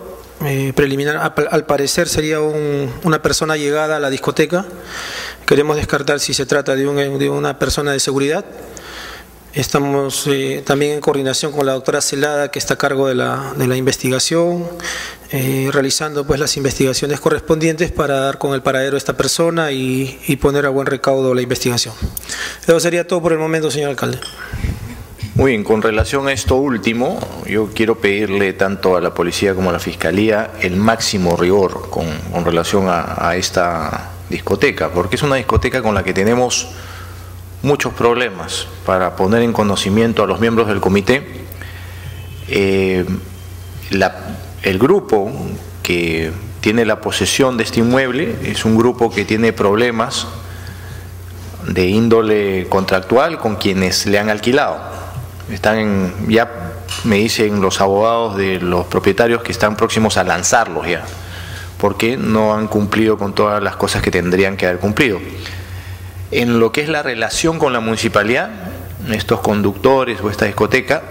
Eh, preliminar, al, parecer sería un- una persona llegada a la discoteca. Queremos descartar si se trata de, un- de una persona de seguridad. Estamos eh, también en coordinación con la doctora Celada, que está a cargo de la, investigación, eh, realizando pues las investigaciones correspondientes para dar con el paradero de esta persona y poner a buen recaudo la investigación. Eso sería todo por el momento, señor alcalde. Muy bien, con relación a esto último, yo quiero pedirle tanto a la policía como a la fiscalía el máximo rigor con, relación a, esta discoteca, porque es una discoteca con la que tenemos muchos problemas para poner en conocimiento a los miembros del comité. Eh, el grupo que tiene la posesión de este inmueble es un grupo que tiene problemas de índole contractual con quienes le han alquilado. Están en- ya me dicen los abogados de los propietarios que están próximos a lanzarlos ya, porque no han cumplido con todas las cosas que tendrían que haber cumplido. En lo que es la relación con la municipalidad, estos conductores o esta discoteca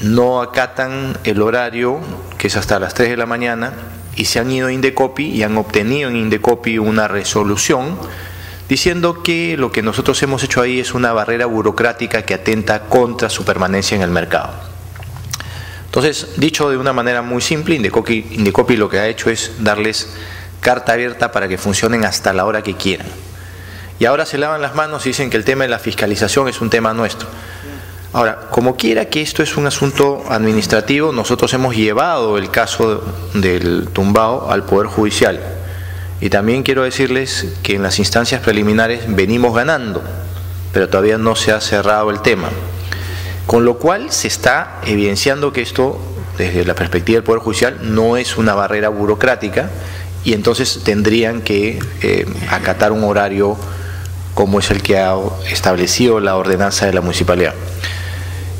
no acatan el horario que es hasta las 3 de la mañana y se han ido a Indecopi y han obtenido en Indecopi una resolución diciendo que lo que nosotros hemos hecho ahí es una barrera burocrática que atenta contra su permanencia en el mercado. Entonces, dicho de una manera muy simple, Indecopi, Indecopi lo que ha hecho es darles carta abierta para que funcionen hasta la hora que quieran. Y ahora se lavan las manos y dicen que el tema de la fiscalización es un tema nuestro. Ahora, como quiera que esto es un asunto administrativo, nosotros hemos llevado el caso del tumbao al Poder Judicial. Y también quiero decirles que en las instancias preliminares venimos ganando, pero todavía no se ha cerrado el tema. Con lo cual se está evidenciando que esto, desde la perspectiva del Poder Judicial, no es una barrera burocrática y entonces tendrían que eh, acatar un horario como es el que ha establecido la ordenanza de la municipalidad.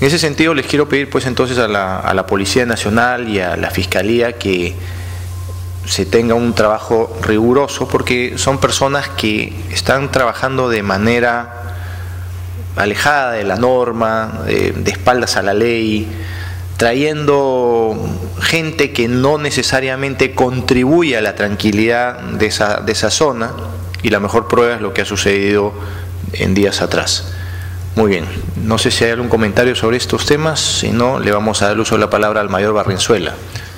En ese sentido les quiero pedir pues entonces a la, a la Policía Nacional y a la Fiscalía que se tenga un trabajo riguroso porque son personas que están trabajando de manera alejada de la norma, de, espaldas a la ley, trayendo gente que no necesariamente contribuye a la tranquilidad de esa, de esa zona y la mejor prueba es lo que ha sucedido en días atrás. Muy bien, no sé si hay algún comentario sobre estos temas, si no, le vamos a dar uso de la palabra al mayor Barrenzuela,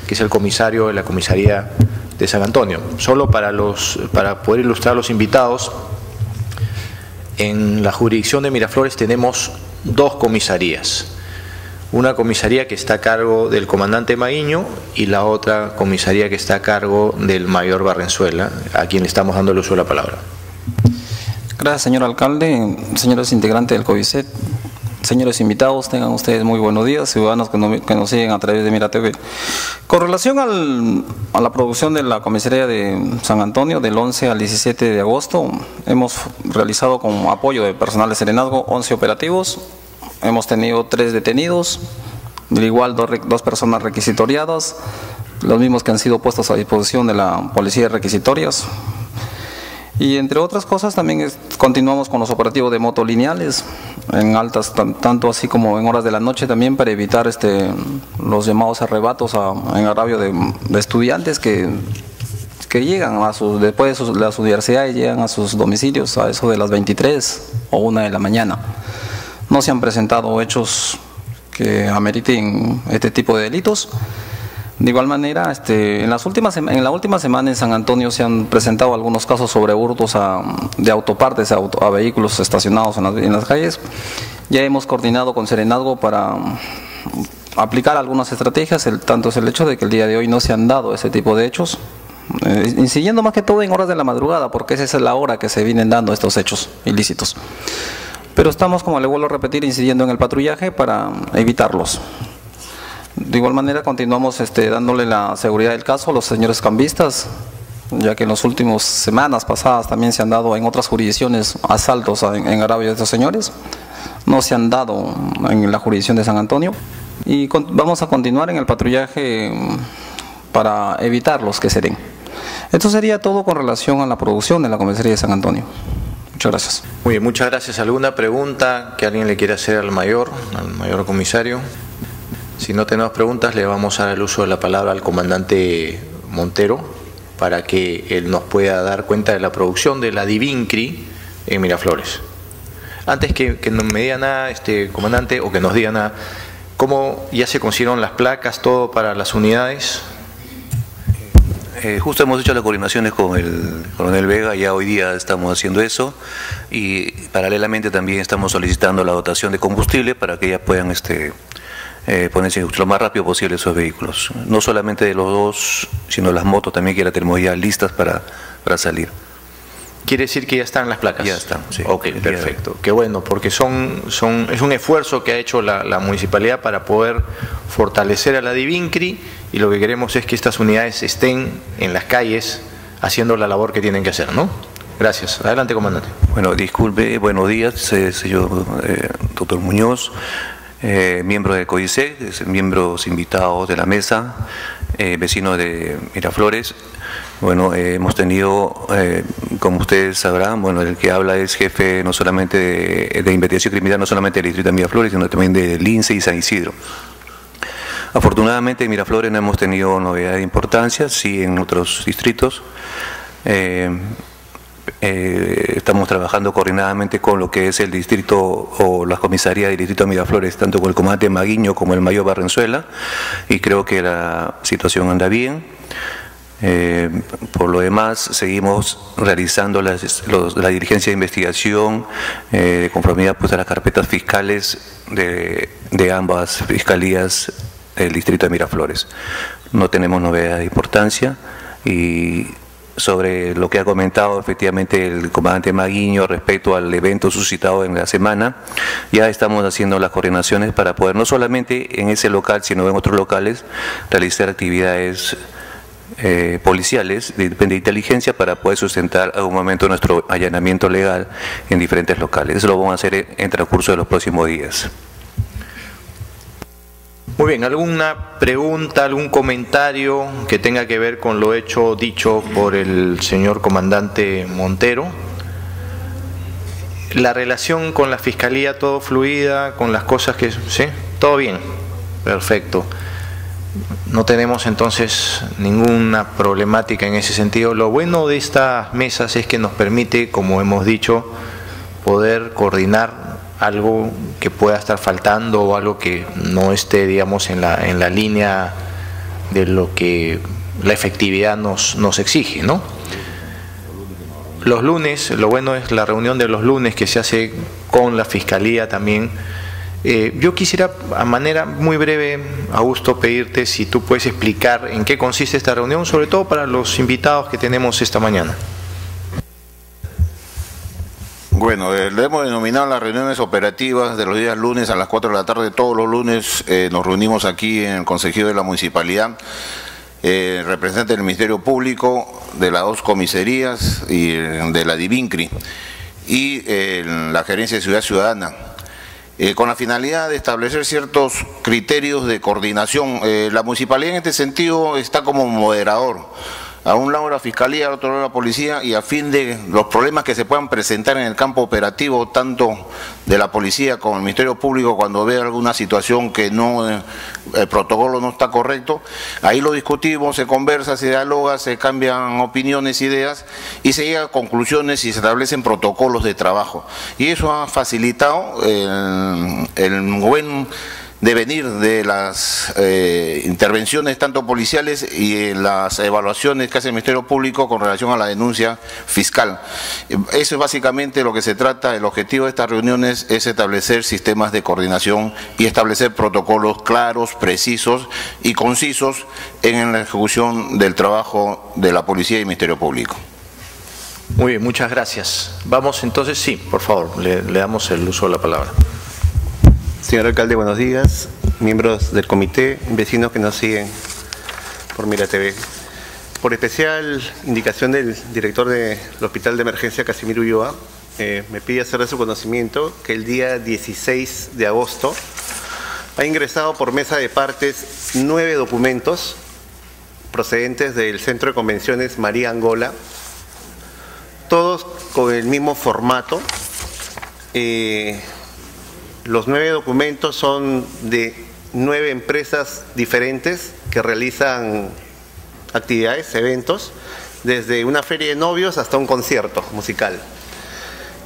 que es el comisario de la comisaría de San Antonio. Solo para, los, para poder ilustrar a los invitados, en la jurisdicción de Miraflores tenemos dos comisarías. Una comisaría que está a cargo del comandante Maguiño y la otra comisaría que está a cargo del mayor Barrenzuela, a quien le estamos dando el uso de la palabra. Gracias, señor alcalde, señores integrantes del COVICET, señores invitados, tengan ustedes muy buenos días, ciudadanos que, no- que nos siguen a través de Mira TV. Con relación al- a la producción de la comisaría de San Antonio del 11 al 17 de agosto, hemos realizado con apoyo de personal de Serenazgo 11 operativos, hemos tenido tres detenidos, del igual dos, dos personas requisitoriadas, los mismos que han sido puestos a disposición de la policía de requisitorias, y entre otras cosas también continuamos con los operativos de motos lineales en altas, tan- tanto así como en horas de la noche también para evitar este, los llamados arrebatos a- en agravio de, de estudiantes que, que llegan a sus, después de sus- las universidades llegan a sus domicilios a eso de las 23 o 1 de la mañana. No se han presentado hechos que ameriten este tipo de delitos. De igual manera, este, en, las últimas, en la última semana en San Antonio se han presentado algunos casos sobre hurtos de autopartes a, auto- a vehículos estacionados en las, calles. Ya hemos coordinado con Serenazgo para mm, aplicar algunas estrategias. El, tanto es el hecho de que el día de hoy no se han dado ese tipo de hechos, eh, incidiendo más que todo en horas de la madrugada, porque esa es la hora que se vienen dando estos hechos ilícitos. Pero estamos, como le vuelvo a repetir, incidiendo en el patrullaje para evitarlos. De igual manera continuamos este, dándole la seguridad del caso a los señores cambistas, ya que en las últimas semanas pasadas también se han dado en otras jurisdicciones asaltos en, agravio de estos señores. No se han dado en la jurisdicción de San Antonio. Y con- vamos a continuar en el patrullaje mm, para evitar los que se den. Esto sería todo con relación a la producción de la comisaría de San Antonio. Muchas gracias. Muy bien, muchas gracias. ¿Alguna pregunta que alguien le quiera hacer al mayor, al mayor comisario? Si no tenemos preguntas, le vamos a dar el uso de la palabra al comandante Montero para que él nos pueda dar cuenta de la producción de la Divincri en Miraflores. Antes que, que me diga nada, este comandante, o que nos diga nada, ¿cómo ya se consiguieron las placas, todo para las unidades? Eh, justo hemos hecho las coordinaciones con el coronel Vega, ya hoy día estamos haciendo eso y paralelamente también estamos solicitando la dotación de combustible para que ellas puedan este, eh, ponerse lo más rápido posible esos vehículos. No solamente de los dos, sino las motos también que ya tenemos ya listas para, para salir. Quiere decir que ya están las placas. Ya están, sí. Ok, perfecto. Qué bueno, porque son, son, es un esfuerzo que ha hecho la, la, municipalidad para poder fortalecer a la Divincri y lo que queremos es que estas unidades estén en las calles haciendo la labor que tienen que hacer, ¿no? Gracias. Adelante, comandante. Bueno, disculpe, buenos días, eh, señor eh, doctor Muñoz, eh, miembro de CODICE, miembros invitados de la mesa, eh, vecinos de Miraflores. Bueno, eh, hemos tenido, eh, como ustedes sabrán, bueno, el que habla es jefe no solamente de, de investigación criminal, no solamente del distrito de Miraflores, sino también de Lince y San Isidro. Afortunadamente en Miraflores no hemos tenido novedad de importancia, sí en otros distritos. Eh, estamos trabajando coordinadamente con lo que es el distrito o la comisaría del distrito de Miraflores, tanto con el comandante Maguiño como el mayor Barrenzuela, y creo que la situación anda bien. Eh, por lo demás, seguimos realizando las, los, la diligencia de investigación eh, de conformidad pues, a las carpetas fiscales de, de ambas fiscalías del distrito de Miraflores. No tenemos novedad de importancia y sobre lo que ha comentado efectivamente el comandante Maguiño respecto al evento suscitado en la semana. Ya estamos haciendo las coordinaciones para poder no solamente en ese local, sino en otros locales, realizar actividades eh, policiales de, de, inteligencia para poder sustentar a un momento nuestro allanamiento legal en diferentes locales. Eso lo vamos a hacer en, en transcurso de los próximos días. Muy bien, ¿alguna pregunta, algún comentario que tenga que ver con lo hecho dicho por el señor comandante Montero? La relación con la fiscalía, todo fluida, con las cosas que... ¿Sí? ¿Todo bien? Perfecto. No tenemos entonces ninguna problemática en ese sentido. Lo bueno de estas mesas es que nos permite, como hemos dicho, poder coordinar algo que pueda estar faltando o algo que no esté, digamos, en la, en la línea de lo que la efectividad nos, nos exige, ¿no? Los lunes, lo bueno es la reunión de los lunes que se hace con la Fiscalía también. Eh, yo quisiera, a manera muy breve, Augusto, pedirte si tú puedes explicar en qué consiste esta reunión, sobre todo para los invitados que tenemos esta mañana. Bueno, eh, le hemos denominado las reuniones operativas de los días lunes a las 4 de la tarde. Todos los lunes eh, nos reunimos aquí en el Consejo de la Municipalidad. Eh, representante del Ministerio Público, de las dos comisarías y de la Divincri y la Gerencia de Ciudad Ciudadana. con la finalidad de establecer ciertos criterios de coordinación. la municipalidad en este sentido está como moderador a un lado la Fiscalía, al otro lado la Policía, y a fin de los problemas que se puedan presentar en el campo operativo, tanto de la Policía como el Ministerio Público, cuando ve alguna situación que no, eh, el protocolo no está correcto, ahí lo discutimos, se conversa, se dialoga, se cambian opiniones, ideas, y se llega a conclusiones y se establecen protocolos de trabajo. Y eso ha facilitado el, el buen devenir de las eh, intervenciones tanto policiales y las evaluaciones que hace el Ministerio Público con relación a la denuncia fiscal. Eso es básicamente lo que se trata. El objetivo de estas reuniones es establecer sistemas de coordinación y establecer protocolos claros, precisos y concisos en la ejecución del trabajo de la Policía y el Ministerio Público. Muy bien, muchas gracias. Vamos entonces, sí, por favor, le, le damos el uso de la palabra. Señor alcalde, buenos días. Miembros del comité, vecinos que nos siguen por Mira TV. Por especial indicación del director del Hospital de Emergencia Casimiro Ulloa, eh, me pide hacer de su conocimiento que el día 16 de agosto ha ingresado por mesa de partes nueve documentos procedentes del Centro de Convenciones María Angola, todos con el mismo formato. Eh, los nueve documentos son de nueve empresas diferentes que realizan actividades, eventos, desde una feria de novios hasta un concierto musical.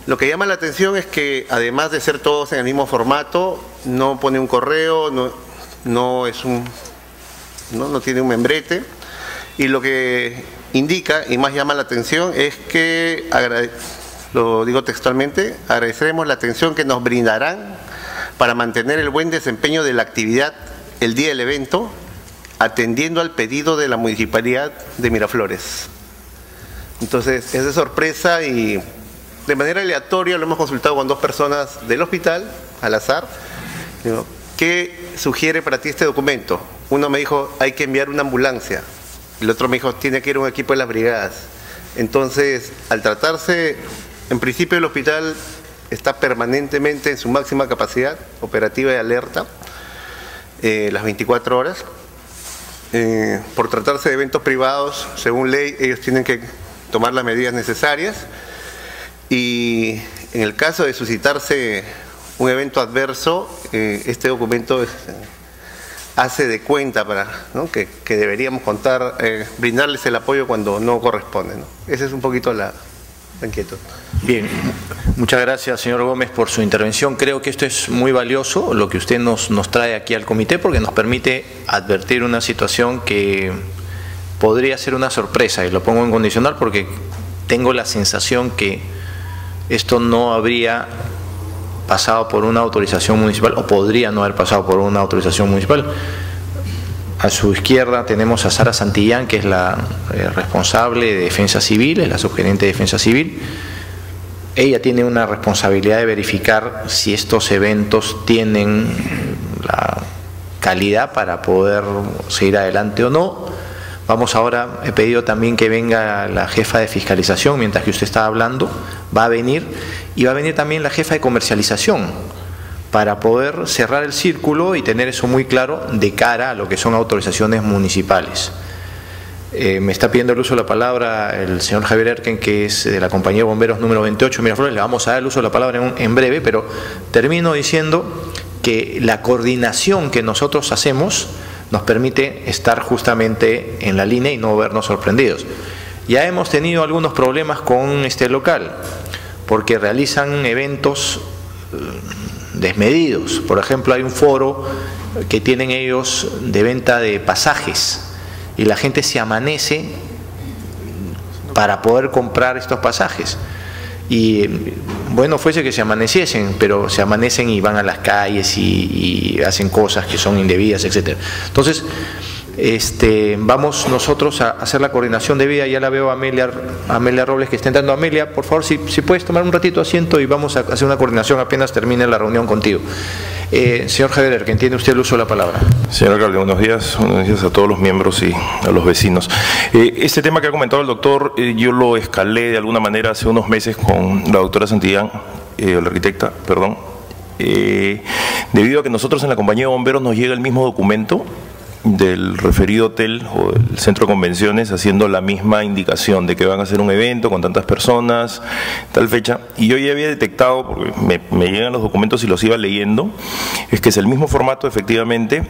Lo que llama la atención es que además de ser todos en el mismo formato, no pone un correo, no, es un, no tiene un membrete. Y lo que indica y más llama la atención es que, lo digo textualmente, agradeceremos la atención que nos brindarán para mantener el buen desempeño de la actividad el día del evento, atendiendo al pedido de la Municipalidad de Miraflores. Entonces, es de sorpresa y de manera aleatoria lo hemos consultado con dos personas del hospital, al azar. ¿Qué sugiere para ti este documento? Uno me dijo, hay que enviar una ambulancia. El otro me dijo, tiene que ir un equipo de las brigadas. Entonces, al tratarse, en principio el hospital está permanentemente en su máxima capacidad operativa y alerta, eh, las 24 horas. Eh, por tratarse de eventos privados, según ley, ellos tienen que tomar las medidas necesarias y en el caso de suscitarse un evento adverso, eh, este documento hace de cuenta para que, deberíamos contar, eh, brindarles el apoyo cuando no corresponde. Esa es un poquito la, Bien, muchas gracias señor Gómez por su intervención. Creo que esto es muy valioso, lo que usted nos, nos trae aquí al comité, porque nos permite advertir una situación que podría ser una sorpresa, y lo pongo en condicional porque tengo la sensación que esto no habría pasado por una autorización municipal o podría no haber pasado por una autorización municipal. A su izquierda tenemos a Sara Santillán, que es la eh, responsable de Defensa Civil, es la subgerente de Defensa Civil. Ella tiene una responsabilidad de verificar si estos eventos tienen la calidad para poder seguir adelante o no. Vamos ahora, he pedido también que venga la jefa de fiscalización, mientras que usted está hablando, va a venir y va a venir también la jefa de comercialización para poder cerrar el círculo y tener eso muy claro de cara a lo que son autorizaciones municipales. Eh, me está pidiendo el uso de la palabra el señor Javier Erken, que es de la compañía de bomberos número 28 Miraflores. Le vamos a dar el uso de la palabra en, breve, pero termino diciendo que la coordinación que nosotros hacemos nos permite estar justamente en la línea y no vernos sorprendidos. Ya hemos tenido algunos problemas con este local porque realizan eventos eh, desmedidos. Por ejemplo, hay un foro que tienen ellos de venta de pasajes y la gente se amanece para poder comprar estos pasajes. Y bueno, fuese que se amaneciesen, pero se amanecen y van a las calles y, y hacen cosas que son indebidas, etc. Entonces, este, vamos nosotros a hacer la coordinación de vida. Ya la veo a Amelia, Amelia Robles que está entrando. Amelia, por favor, si, si puedes tomar un ratito asiento y vamos a hacer una coordinación apenas termine la reunión contigo. Eh, señor Javier, que entiende usted el uso de la palabra. Señor alcalde, buenos días. Buenos días a todos los miembros y a los vecinos. Eh, este tema que ha comentado el doctor, eh, yo lo escalé de alguna manera hace unos meses con la doctora Santillán, la arquitecta, perdón, debido a que nosotros en la compañía de bomberos nos llega el mismo documento del referido hotel o el centro de convenciones haciendo la misma indicación de que van a hacer un evento con tantas personas, tal fecha. Y yo ya había detectado, porque me, llegan los documentos y los iba leyendo, es que es el mismo formato efectivamente,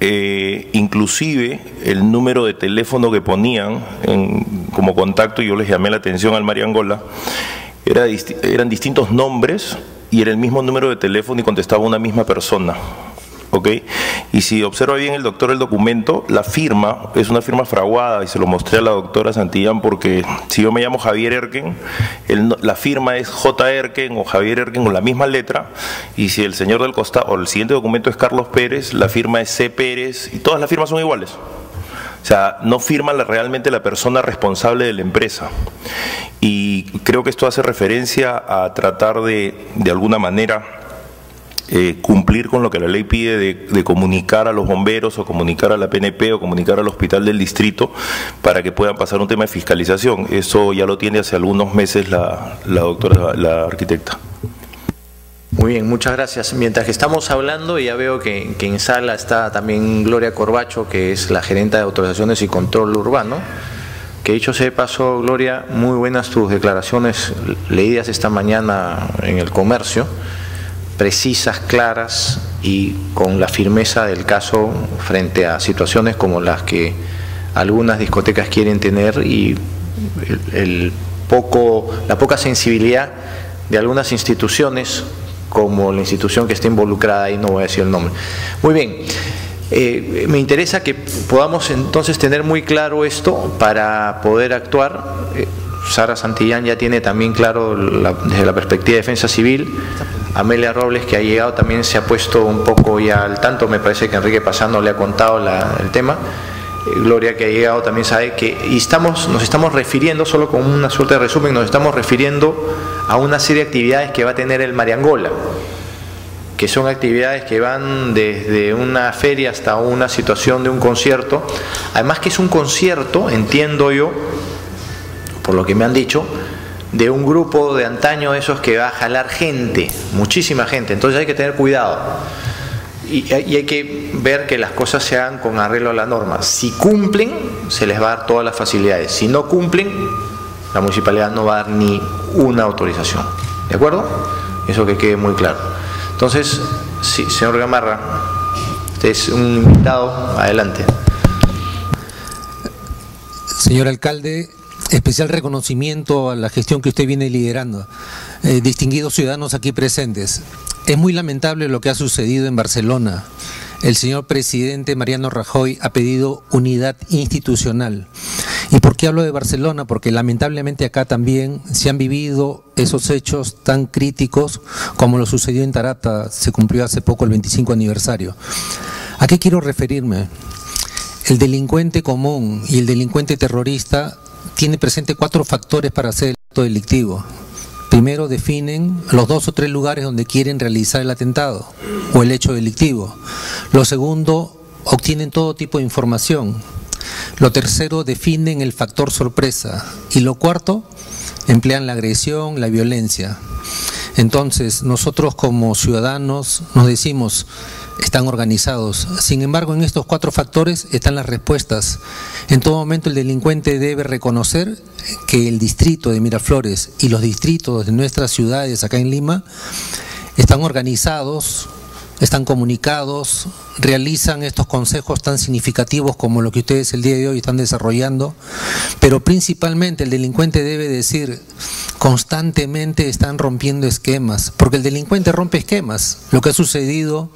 eh, inclusive el número de teléfono que ponían como contacto, yo les llamé la atención al Mariangola, era, eran distintos nombres y era el mismo número de teléfono y contestaba una misma persona. ¿Ok? Y si observa bien el doctor el documento, la firma es una firma fraguada y se lo mostré a la doctora Santillán porque si yo me llamo Javier Erken, la firma es J. Erken o Javier Erken con la misma letra y si el señor del costado o el siguiente documento es Carlos Pérez, la firma es C. Pérez y todas las firmas son iguales. O sea, no firma realmente la persona responsable de la empresa. Y creo que esto hace referencia a tratar de, de alguna manera, eh, cumplir con lo que la ley pide de, comunicar a los bomberos o comunicar a la PNP o comunicar al hospital del distrito para que puedan pasar un tema de fiscalización. Eso ya lo tiene hace algunos meses la, doctora, la arquitecta. Muy bien, muchas gracias. Mientras que estamos hablando, ya veo que, que, en sala está también Gloria Corbacho, que es la gerente de autorizaciones y control urbano. Que dicho sea de paso, Gloria, muy buenas tus declaraciones leídas esta mañana en el comercio, precisas, claras y con la firmeza del caso frente a situaciones como las que algunas discotecas quieren tener y el, poco, la poca sensibilidad de algunas instituciones como la institución que está involucrada y no voy a decir el nombre. Muy bien, eh, me interesa que podamos entonces tener muy claro esto para poder actuar. Eh, Sara Santillán ya tiene también claro la, desde la perspectiva de defensa civil. Amelia Robles, que ha llegado, también se ha puesto un poco ya al tanto. Me parece que Enrique Pasando le ha contado el tema. Eh, Gloria, que ha llegado, también sabe que. Y estamos, nos estamos refiriendo, solo con una suerte de resumen, nos estamos refiriendo a una serie de actividades que va a tener el Mariangola, que son actividades que van desde una feria hasta una situación de un concierto. Además que es un concierto, entiendo yo, por lo que me han dicho, de un grupo de antaño esos que va a jalar gente, muchísima gente, entonces hay que tener cuidado. Y, hay que ver que las cosas se hagan con arreglo a la norma. Si cumplen, se les va a dar todas las facilidades. Si no cumplen, la municipalidad no va a dar ni una autorización. ¿De acuerdo? Eso que quede muy claro. Entonces, sí, señor Gamarra, usted es un invitado, adelante. Señor alcalde, especial reconocimiento a la gestión que usted viene liderando. Eh, distinguidos ciudadanos aquí presentes, es muy lamentable lo que ha sucedido en Barcelona. El señor presidente Mariano Rajoy ha pedido unidad institucional. ¿Y por qué hablo de Barcelona? Porque lamentablemente acá también se han vivido esos hechos tan críticos como lo sucedió en Tarata, se cumplió hace poco el 25 aniversario. ¿A qué quiero referirme? El delincuente común y el delincuente terrorista tiene presente cuatro factores para hacer el acto delictivo. Primero definen los dos o tres lugares donde quieren realizar el atentado o el hecho delictivo. Lo segundo, obtienen todo tipo de información. Lo tercero, definen el factor sorpresa. Y lo cuarto, emplean la agresión, la violencia. Entonces, nosotros como ciudadanos nos decimos, están organizados. Sin embargo, en estos cuatro factores están las respuestas. En todo momento el delincuente debe reconocer que el distrito de Miraflores y los distritos de nuestras ciudades acá en Lima están organizados, están comunicados, realizan estos consejos tan significativos como lo que ustedes el día de hoy están desarrollando, pero principalmente el delincuente debe decir constantemente están rompiendo esquemas, porque el delincuente rompe esquemas. Lo que ha sucedido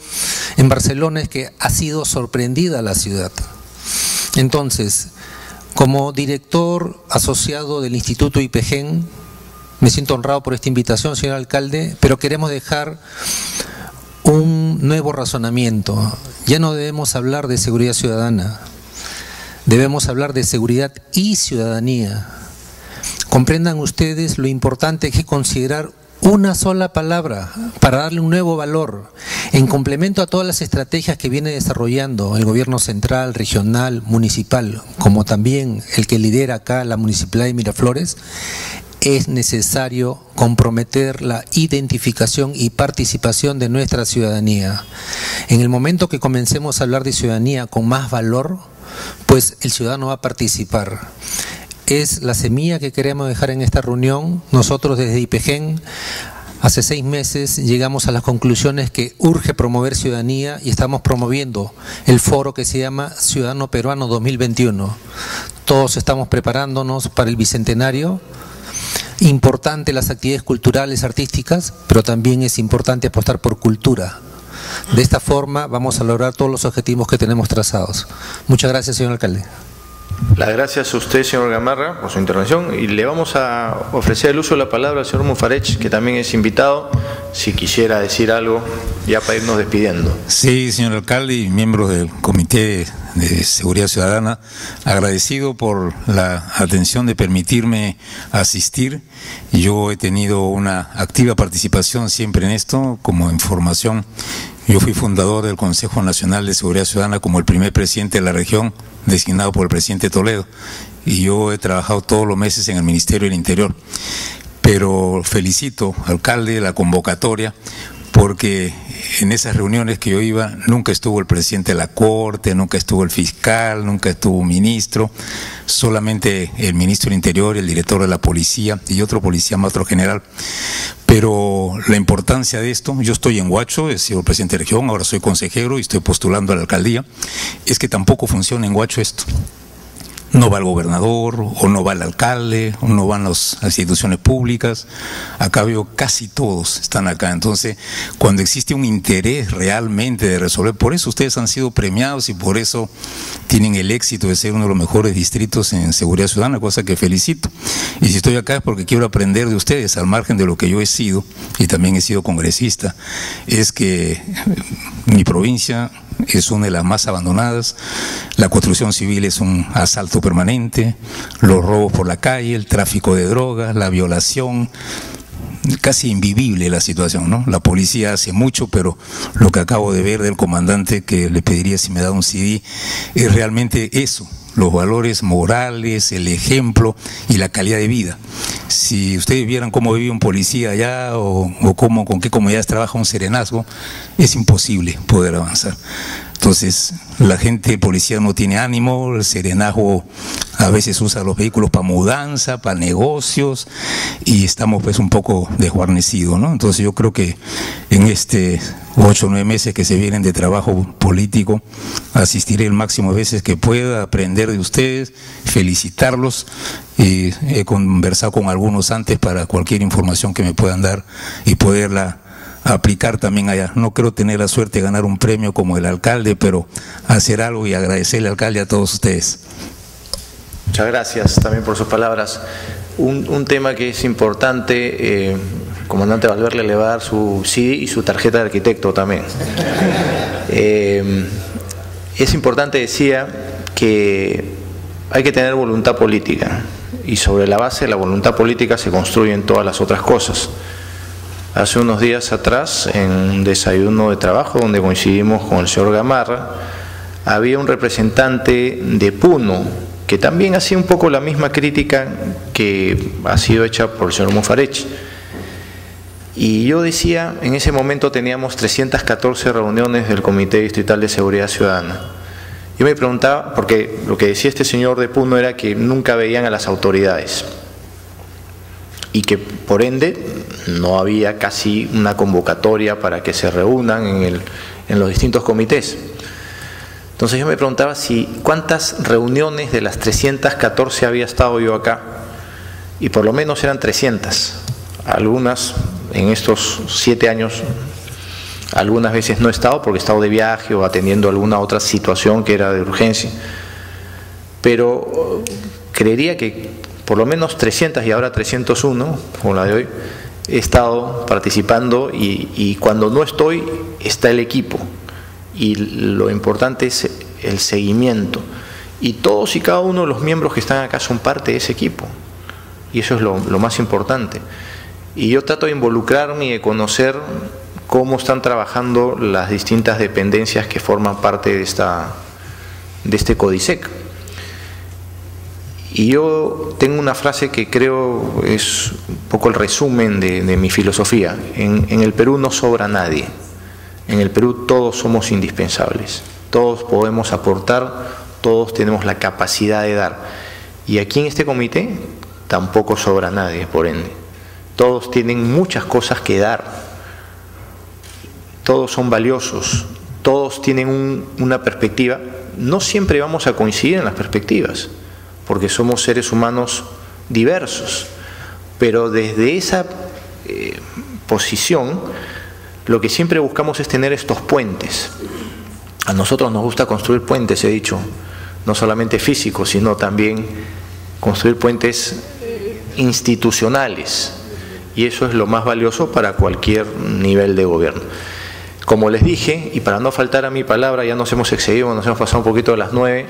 en Barcelona es que ha sido sorprendida la ciudad. Entonces, como director asociado del Instituto IPGEN, me siento honrado por esta invitación, señor alcalde, pero queremos dejar un nuevo razonamiento. Ya no debemos hablar de seguridad ciudadana, debemos hablar de seguridad y ciudadanía. Comprendan ustedes lo importante que es considerar una sola palabra para darle un nuevo valor en complemento a todas las estrategias que viene desarrollando el gobierno central, regional, municipal, como también el que lidera acá la Municipalidad de Miraflores, es necesario comprometer la identificación y participación de nuestra ciudadanía. En el momento que comencemos a hablar de ciudadanía con más valor, pues el ciudadano va a participar. Es la semilla que queremos dejar en esta reunión. Nosotros desde IPGEN Hace seis meses llegamos a las conclusiones que urge promover ciudadanía y estamos promoviendo el foro que se llama Ciudadano Peruano 2021. Todos estamos preparándonos para el Bicentenario importante las actividades culturales, artísticas, pero también es importante apostar por cultura. De esta forma vamos a lograr todos los objetivos que tenemos trazados. Muchas gracias, señor alcalde. Las gracias a usted, señor Gamarra, por su intervención. Y le vamos a ofrecer el uso de la palabra al señor Mufarech, que también es invitado, si quisiera decir algo, ya para irnos despidiendo. Sí, señor alcalde y miembros del Comité de Seguridad Ciudadana, agradecido por la atención de permitirme asistir. Yo he tenido una activa participación siempre en esto, como información. Yo fui fundador del Consejo Nacional de Seguridad Ciudadana como el primer presidente de la región, designado por el presidente Toledo. Y yo he trabajado todos los meses en el Ministerio del Interior. Pero felicito, alcalde, la convocatoria, porque en esas reuniones que yo iba nunca estuvo el presidente de la Corte, nunca estuvo el fiscal, nunca estuvo un ministro, solamente el ministro del Interior, el director de la policía y otro policía más, otro general. Pero la importancia de esto, yo estoy en Huacho, he sido presidente de región, ahora soy consejero y estoy postulando a la alcaldía, es que tampoco funciona en Huacho esto no va el gobernador, o no va el alcalde, o no van las instituciones públicas. Acá veo casi todos están acá. Entonces, cuando existe un interés realmente de resolver, por eso ustedes han sido premiados y por eso tienen el éxito de ser uno de los mejores distritos en seguridad ciudadana, cosa que felicito. Y si estoy acá es porque quiero aprender de ustedes, al margen de lo que yo he sido, y también he sido congresista, es que mi provincia es una de las más abandonadas, la construcción civil es un asalto permanente, los robos por la calle, el tráfico de drogas, la violación, casi invivible la situación, ¿no? La policía hace mucho, pero lo que acabo de ver del comandante, que le pediría si me da un CD, es realmente eso, los valores morales, el ejemplo y la calidad de vida. Si ustedes vieran cómo vive un policía allá o, cómo, con qué comunidades trabaja un serenazgo, es imposible poder avanzar. Entonces, la gente policía no tiene ánimo, el serenajo a veces usa los vehículos para mudanza, para negocios, y estamos pues un poco desguarnecidos, ¿no? Entonces yo creo que en este ocho o nueve meses que se vienen de trabajo político, asistiré el máximo de veces que pueda, aprender de ustedes, felicitarlos, he conversado con algunos antes para cualquier información que me puedan dar y poderla aplicar también allá. No creo tener la suerte de ganar un premio como el alcalde, pero hacer algo y agradecerle al alcalde a todos ustedes. Muchas gracias también por sus palabras. Un, tema que es importante, eh, comandante Valverde le va a dar su CD y su tarjeta de arquitecto también. Eh, es importante, decía, que hay que tener voluntad política y sobre la base de la voluntad política se construyen todas las otras cosas. Hace unos días atrás, en un desayuno de trabajo donde coincidimos con el señor Gamarra, había un representante de Puno que también hacía un poco la misma crítica que ha sido hecha por el señor Mufarech. Y yo decía, en ese momento teníamos 314 reuniones del Comité Distrital de Seguridad Ciudadana. Yo me preguntaba, porque lo que decía este señor de Puno era que nunca veían a las autoridades y que por ende no había casi una convocatoria para que se reúnan en, el, en los distintos comités. Entonces yo me preguntaba si cuántas reuniones de las 314 había estado yo acá, y por lo menos eran 300. Algunas en estos siete años, algunas veces no he estado porque he estado de viaje o atendiendo alguna otra situación que era de urgencia. Pero creería que por lo menos 300 y ahora 301, como la de hoy, he estado participando y, cuando no estoy está el equipo. Y lo importante es el seguimiento. Y todos y cada uno de los miembros que están acá son parte de ese equipo. Y eso es lo, lo más importante. Y yo trato de involucrarme y de conocer cómo están trabajando las distintas dependencias que forman parte de, esta, de este CODISEC y yo tengo una frase que creo es un poco el resumen de, mi filosofía. En, el Perú no sobra nadie. En el Perú todos somos indispensables. Todos podemos aportar, todos tenemos la capacidad de dar. Y aquí en este comité tampoco sobra nadie, por ende. Todos tienen muchas cosas que dar. Todos son valiosos. Todos tienen una perspectiva. No siempre vamos a coincidir en las perspectivas porque somos seres humanos diversos. Pero desde esa eh, posición, lo que siempre buscamos es tener estos puentes. A nosotros nos gusta construir puentes, he dicho, no solamente físicos, sino también construir puentes institucionales. Y eso es lo más valioso para cualquier nivel de gobierno. Como les dije, y para no faltar a mi palabra, ya nos hemos excedido, nos hemos pasado un poquito de las nueve,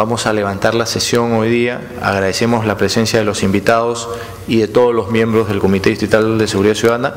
Vamos a levantar la sesión hoy día. Agradecemos la presencia de los invitados y de todos los miembros del Comité Distrital de Seguridad Ciudadana.